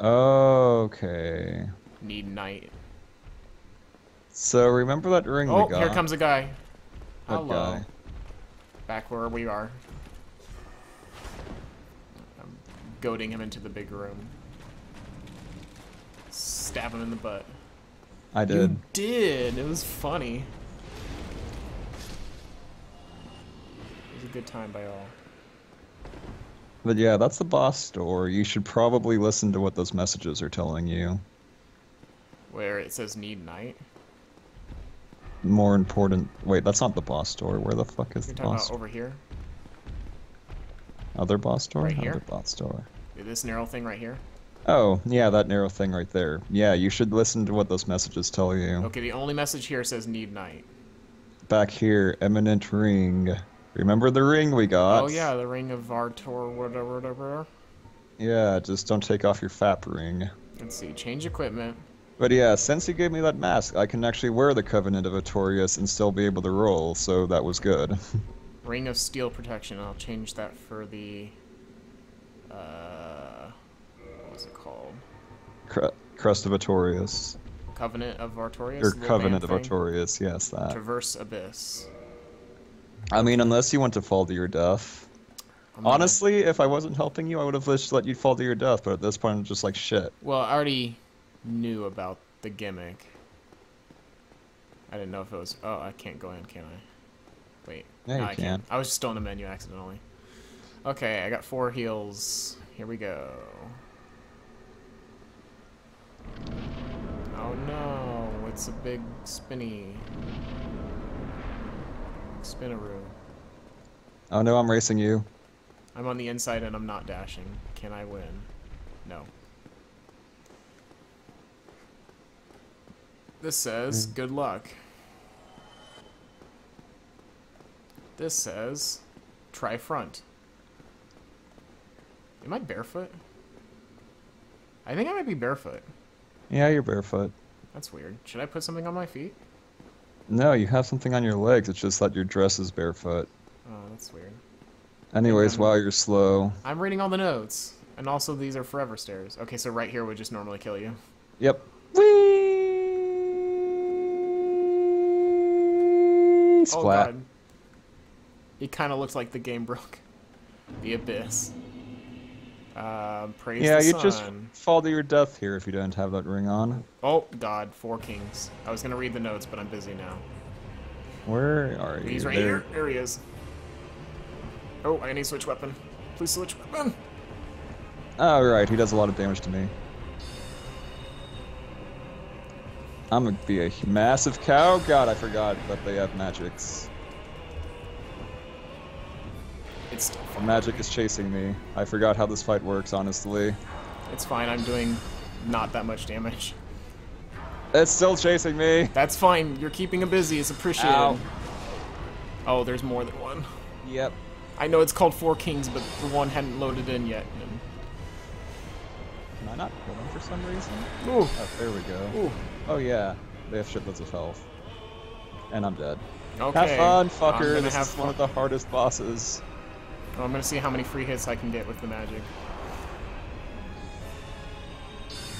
Okay. Need night. So remember that ring Oh, we got? Oh, here comes a guy. What Hello. guy? Back where we are. I'm goading him into the big room. Stab him in the butt. I did. You did. It was funny. It was a good time by all. But yeah, that's the boss door. You should probably listen to what those messages are telling you. Where it says need night. More important. Wait, that's not the boss door. Where the fuck is You're the boss? about over here. Other boss door? Right here? Other boss door. This narrow thing right here. Oh, yeah, that narrow thing right there. Yeah, you should listen to what those messages tell you. Okay, the only message here says need night. Back here, eminent ring. Remember the ring we got? Oh yeah, the ring of Artor, whatever, whatever. Yeah, just don't take off your fap ring. Let's see, change equipment. But yeah, since you gave me that mask, I can actually wear the Covenant of Artorias and still be able to roll, so that was good. Ring of steel protection. I'll change that for the. Uh, called? Cru- Crest of Artorias. Covenant of Artorias. Or Covenant of? Artorias, yes, that. Traverse abyss. I mean, unless you want to fall to your death. I'm gonna- Honestly, if I wasn't helping you, I would have just let you fall to your death, but at this point, I'm just like, shit. Well, I already knew about the gimmick. I didn't know if it was. Oh, I can't go in, can I? Wait. Yeah, you no, I can. can't. I was just still in the menu accidentally. Okay, I got four heals. Here we go. Oh no, it's a big spinny. Spinaroo. Oh no, I'm racing you. I'm on the inside and I'm not dashing. Can I win? No. This says, Hmm. good luck. This says, try front. Am I barefoot? I think I might be barefoot. Yeah, you're barefoot. That's weird. Should I put something on my feet? No, you have something on your legs, it's just that your dress is barefoot. Oh, that's weird. Anyways, Um, while you're slow. I'm reading all the notes. And also, these are forever stairs. Okay, so right here would just normally kill you. Yep. Whee! Splat. Oh, God. It kind of looks like the game broke. The Abyss. Um, praise yeah, you sun. just fall to your death here if you don't have that ring on. Oh, God, four kings. I was going to read the notes, but I'm busy now. Where are you? He's right There- here. There he is. Oh, I need to switch weapon. Please switch weapon. Oh, right, he does a lot of damage to me. I'm gonna be a massive cow. God, I forgot that they have magics. It's still The fine. magic is chasing me. I forgot how this fight works, honestly. It's fine. I'm doing not that much damage. It's still chasing me. That's fine. You're keeping him busy. It's appreciated. Ow. Oh, there's more than one. Yep. I know it's called Four Kings, but the one hadn't loaded in yet. and- Can I not kill them for some reason? Ooh, Oh, there we go. ooh. Oh yeah, they have shitloads of health. And I'm dead. Okay. Have fun, fucker. This have is one of the hardest bosses. Oh, I'm gonna see how many free hits I can get with the magic.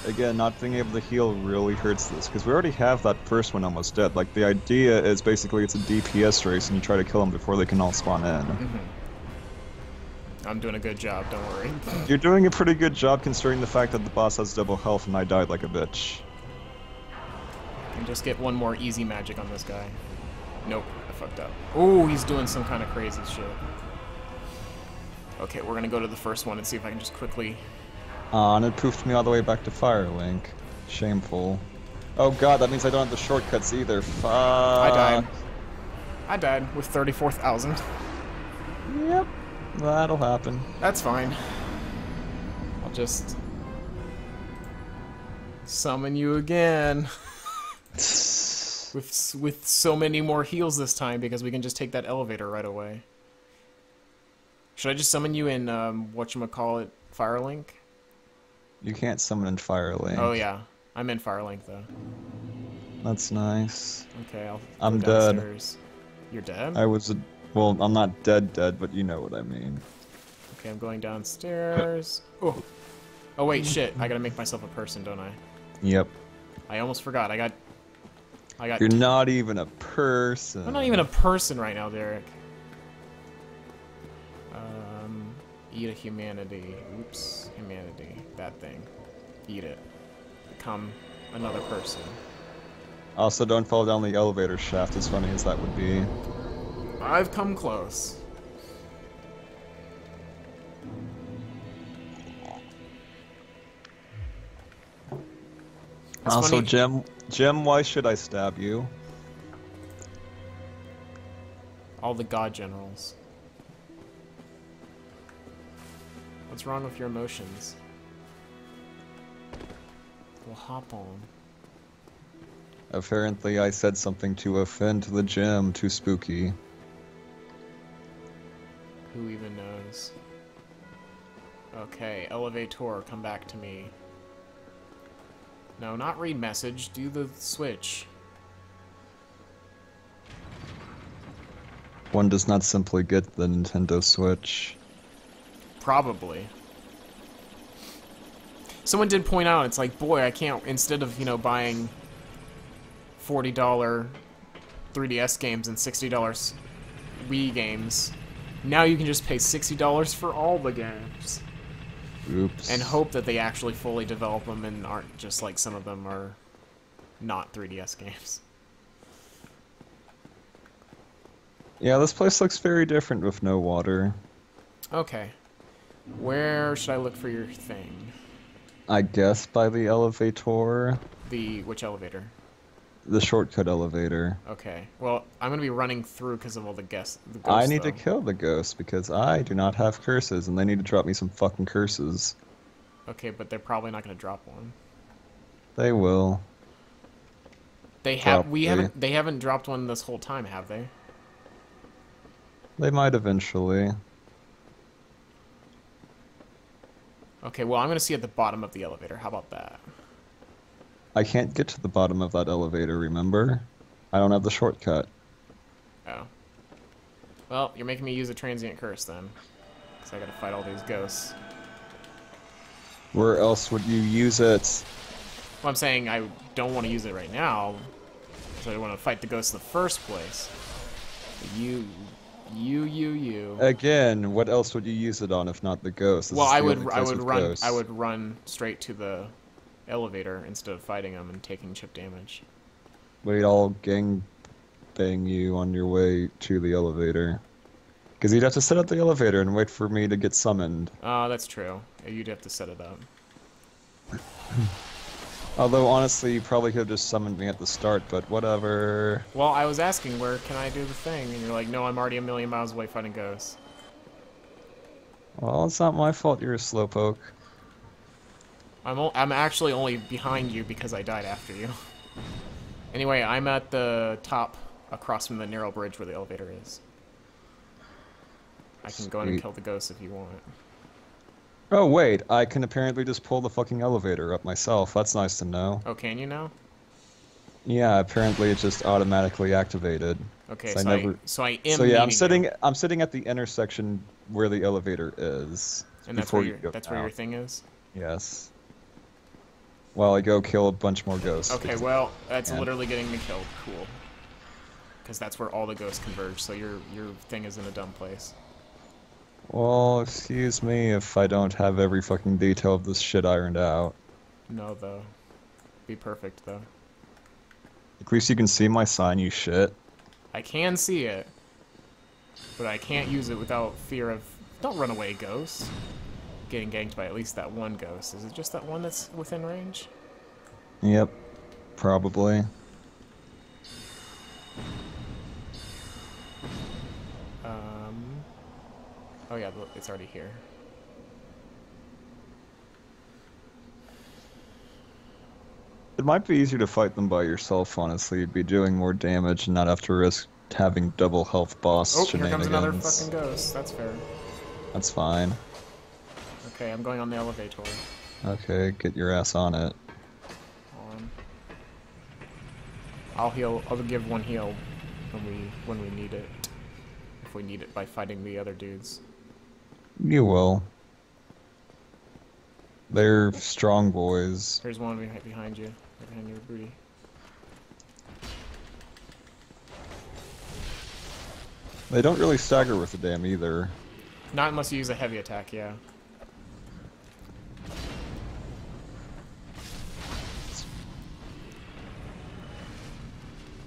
Again, not being able to heal really hurts this, because we already have that first one almost dead. Like, the idea is basically it's a DPS race, and you try to kill them before they can all spawn in. Mm-hmm. I'm doing a good job. Don't worry. You're doing a pretty good job considering the fact that the boss has double health and I died like a bitch. and just get one more easy magic on this guy. Nope, I fucked up. Oh, he's doing some kind of crazy shit. Okay, we're gonna go to the first one and see if I can just quickly. Uh, and it poofed me all the way back to Firelink. Shameful. Oh god, that means I don't have the shortcuts either. Fuck. I died. I died with 34,000. Yep. That'll happen. That's fine. I'll just summon you again with with so many more heals this time because we can just take that elevator right away. Should I just summon you in um, what you call it, Firelink? You can't summon in Firelink. Oh yeah, I'm in Firelink though. That's nice. Okay, I'll. I'm go dead. You're dead. I was a, well, I'm not dead dead, but you know what I mean. Okay, I'm going downstairs. Oh. Oh wait, shit! I gotta make myself a person, don't I? Yep. I almost forgot. I got. I got. You're not even a person. I'm not even a person right now, Derek. Um, eat a humanity. Oops, humanity. That thing. Eat it. Become another person. Also, don't fall down the elevator shaft, as funny as that would be. I've come close. It's also, funny- Jim, Jim, why should I stab you? All the god generals. What's wrong with your emotions? We'll hop on. Apparently, I said something to offend the Jim. Too spooky. Who even knows? Okay, elevator, come back to me. No, not read message, do the switch. One does not simply get the Nintendo Switch. Probably. Someone did point out, it's like, boy, I can't, instead of, you know, buying $40 3DS games and $60 Wii games, now you can just pay $60 for all the games. Oops. And hope that they actually fully develop them and aren't just like some of them are not 3DS games. Yeah, this place looks very different with no water. Okay. Where should I look for your thing? I guess by the elevator. The, which elevator? The shortcut elevator. Okay. Well, I'm gonna be running through because of all the guests. The I ghosts, need to kill the ghost because I do not have curses and they need to drop me some fucking curses. Okay, but they're probably not gonna drop one. They will. They have. We haven't. They haven't dropped one this whole time, have they? They might eventually. Okay. Well, I'm gonna see at the bottom of the elevator. How about that? I can't get to the bottom of that elevator, remember? I don't have the shortcut. Oh. Well, you're making me use a transient curse then. Because I gotta fight all these ghosts. Where else would you use it? Well, I'm saying I don't want to use it right now. Because I want to fight the ghosts in the first place. You, you, you, you. Again, what else would you use it on if not the ghost? This well, I would, I would run, ghosts. I would run straight to the elevator instead of fighting them and taking chip damage. Wait, I'll gang bang you on your way to the elevator. Because you'd have to set up the elevator and wait for me to get summoned. Oh, that's true. You'd have to set it up. Although, honestly, you probably could have just summoned me at the start, but whatever. Well, I was asking where can I do the thing, and you're like, no, I'm already a million miles away fighting ghosts. Well, it's not my fault you're a slowpoke. I'm o- I'm actually only behind you because I died after you. Anyway, I'm at the top across from the narrow bridge where the elevator is. I can go in and kill the ghosts if you want. Oh, wait, I can apparently just pull the fucking elevator up myself. That's nice to know. Oh, can you now? Yeah, apparently it's just automatically activated. Okay, So I so, I, never- so I am so yeah, I'm sitting. you, I'm sitting at the intersection where the elevator is. and that's where you your go that's where your thing is. Yes. While I go kill a bunch more ghosts. Okay, well, that's Yeah. literally getting me killed. Cool. Because that's where all the ghosts converge. So your your thing is in a dumb place. Well, excuse me if I don't have every fucking detail of this shit ironed out. No, though. Be perfect though. At least you can see my sign, you shit. I can see it, but I can't use it without fear of. Don't run away, ghosts. Getting ganked by at least that one ghost. Is it just that one that's within range? Yep. Probably. Oh yeah, it's already here. It might be easier to fight them by yourself, honestly. You'd be doing more damage and not have to risk having double health boss Oh, here shenanigans. comes another fucking ghost. That's fair. That's fine. Okay, I'm going on the elevator. Okay, get your ass on it. On. I'll heal. I'll give one heal when we when we need it. If we need it by fighting the other dudes. You will. They're strong boys. There's one behi- behind you, behind your booty. They don't really stagger with the dam either. Not unless you use a heavy attack, yeah.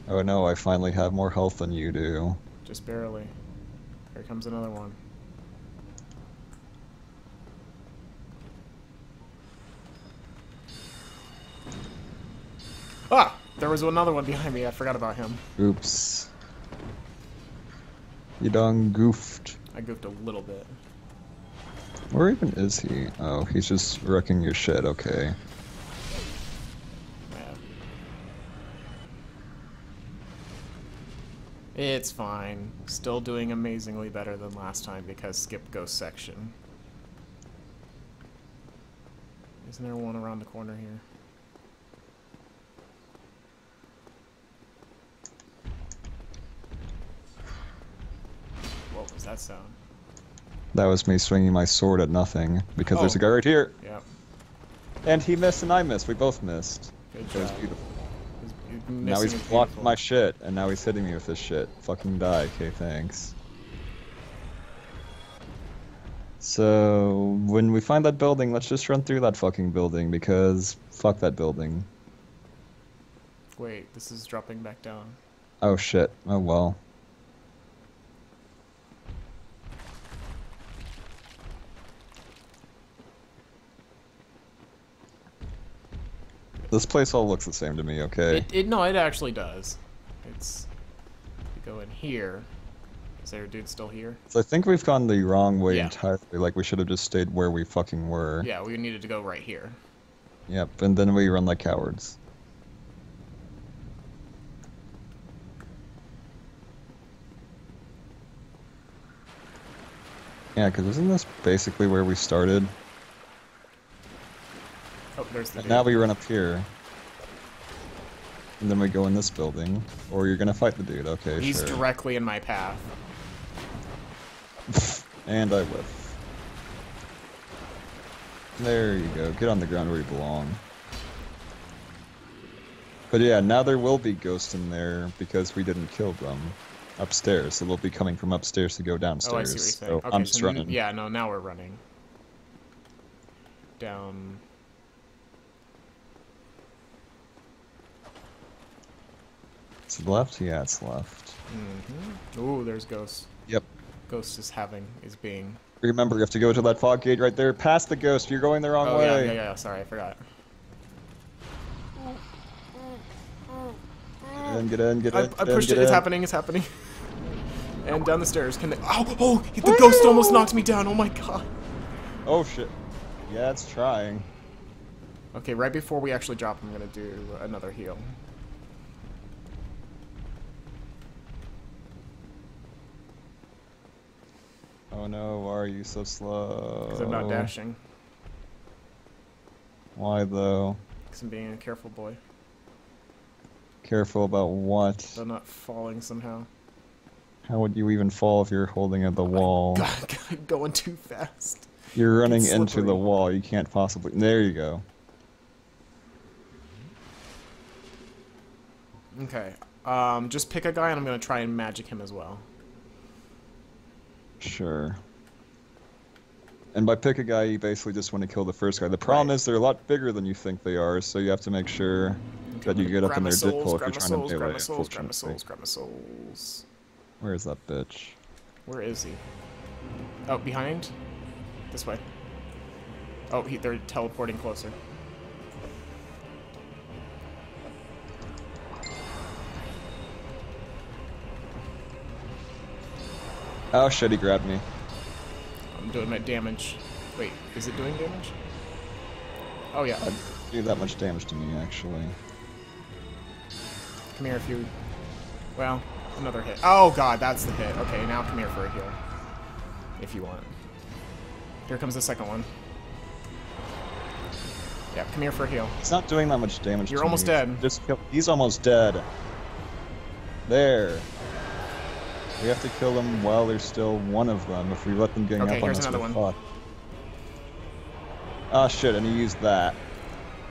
Oh no, I finally have more health than you do. Just barely. Here comes another one. Ah! There was another one behind me. I forgot about him. Oops. You done goofed. I goofed a little bit. Where even is he? Oh, he's just wrecking your shit, okay. It's fine. Still doing amazingly better than last time because skip ghost section. Isn't there one around the corner here? What was that sound? That was me swinging my sword at nothing, because there's Oh. a guy oh. right here. Yep. And he missed and I missed. We both missed. Good It was beautiful. Now he's blocked beautiful. my shit, and now he's hitting me with this shit. Fucking die, okay, thanks. So, when we find that building, let's just run through that fucking building, because fuck that building. Wait, this is dropping back down. Oh shit, oh well. This place all looks the same to me, okay? It, it no, it actually does. It's go in here. Is there a dude still here? So I think we've gone the wrong way Yeah. entirely. Like we should have just stayed where we fucking were. Yeah, we needed to go right here. Yep, and then we run like cowards. Yeah, because isn't this basically where we started? Oh, there's the now we run up here. And then we go in this building. Or you're gonna fight the dude, okay, He's sure. directly in my path. and I whiff. There you go. Get on the ground where you belong. But yeah, now there will be ghosts in there because we didn't kill them upstairs. So they'll be coming from upstairs to go downstairs. Oh, I see what you're saying. So okay, I'm just so running. yeah, no, now we're running. Down. It's left? Yeah, it's left. hmm Ooh, there's ghosts. Yep. Ghost is having, is being. Remember, you have to go to that fog gate right there. Past the ghost. You're going the wrong Oh, yeah, way. yeah, yeah, sorry, I forgot. Get in, get in, get in. I, I get in, pushed get it, it's in. happening, it's happening. And down the stairs, can they. Oh, oh, the ghost almost knocked me down, oh my god. Oh shit. Yeah, it's trying. Okay, right before we actually drop, I'm gonna do another heal. Oh no, why are you so slow? Because I'm not dashing. Why though? Because I'm being a careful boy. Careful about what? I'm not falling somehow. How would you even fall if you're holding at the wall? God, God, going too fast. You're running into the wall. You can't possibly. There you go. Okay. Um, just pick a guy and I'm gonna try and magic him as well. Sure. And by pick a guy, you basically just want to kill the first guy. The problem Right. is they're a lot bigger than you think they are, so you have to make sure that you get up in their souls, hole if you're trying souls, to melee. souls, grab my souls, souls. Where's that bitch? Where is he? Oh, behind? This way. Oh, he, they're teleporting closer. Oh shit, he grabbed me. I'm doing my damage. Wait, is it doing damage? Oh yeah. I'd do that much damage to me, actually. Come here if you... Well, another hit. Oh god, that's the hit. Okay, now come here for a heal. If you want. Here comes the second one. Yeah, come here for a heal. It's not doing that much damage You're to almost me. dead. Just kill- He's almost dead. There. We have to kill them while there's still one of them. If we let them gang Okay, up on us, we're fucked. Ah shit, and he used that.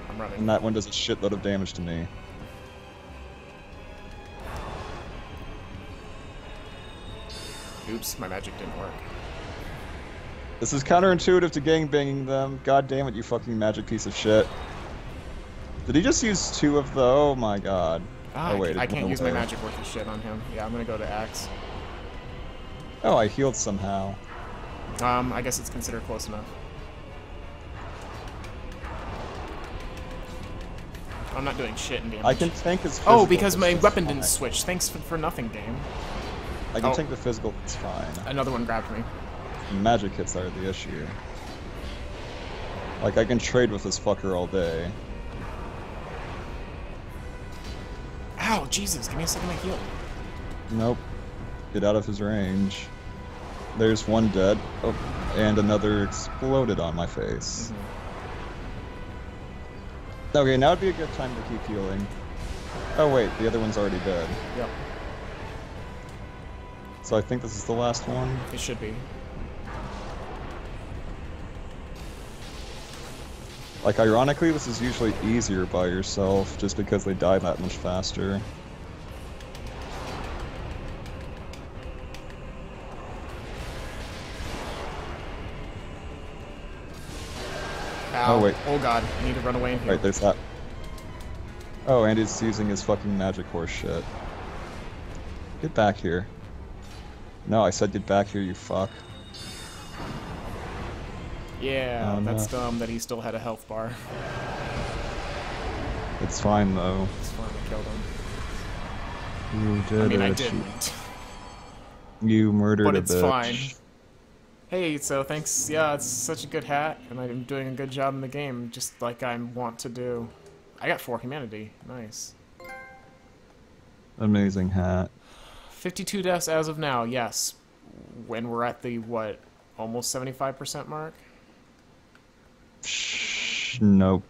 I'm running. And that one does a shitload of damage to me. Oops, my magic didn't work. This is counterintuitive to gangbanging them. God damn it, you fucking magic piece of shit. Did he just use two of the... Oh my god. Ah, oh I wait, I can't use my magic worth of shit on him. Yeah, I'm gonna go to axe. Oh, I healed somehow. Um, I guess it's considered close enough. I'm not doing shit in damage. I can tank his Oh, because my weapon didn't switch. Thanks for, for nothing, game. I can Oh. tank the physical, it's fine. Another one grabbed me. Magic hits are the issue. Like, I can trade with this fucker all day. Ow, Jesus, give me a second to heal. Nope. Get out of his range. There's one dead. Oh, and another exploded on my face. Mm-hmm. Okay, now would be a good time to keep healing. Oh wait, the other one's already dead. Yep, So I think this is the last one. it should be. Like, ironically, this is usually easier by yourself, just because they die that much faster. Ow. Oh, wait. Oh god, I need to run away and heal. Right, there's that. Oh, and he's using his fucking magic horse shit. Get back here. No, I said get back here, you fuck. Yeah, Oh, that's no. dumb that he still had a health bar. It's fine though. It's fine, I killed him. You did I mean, I it. didn't. You murdered But a it's fine. Hey, so thanks. Yeah, it's such a good hat, and I'm doing a good job in the game, just like I want to do. I got four humanity. Nice. Amazing hat. 52 deaths as of now, yes. When we're at the, what, almost 75% mark? Shh, nope.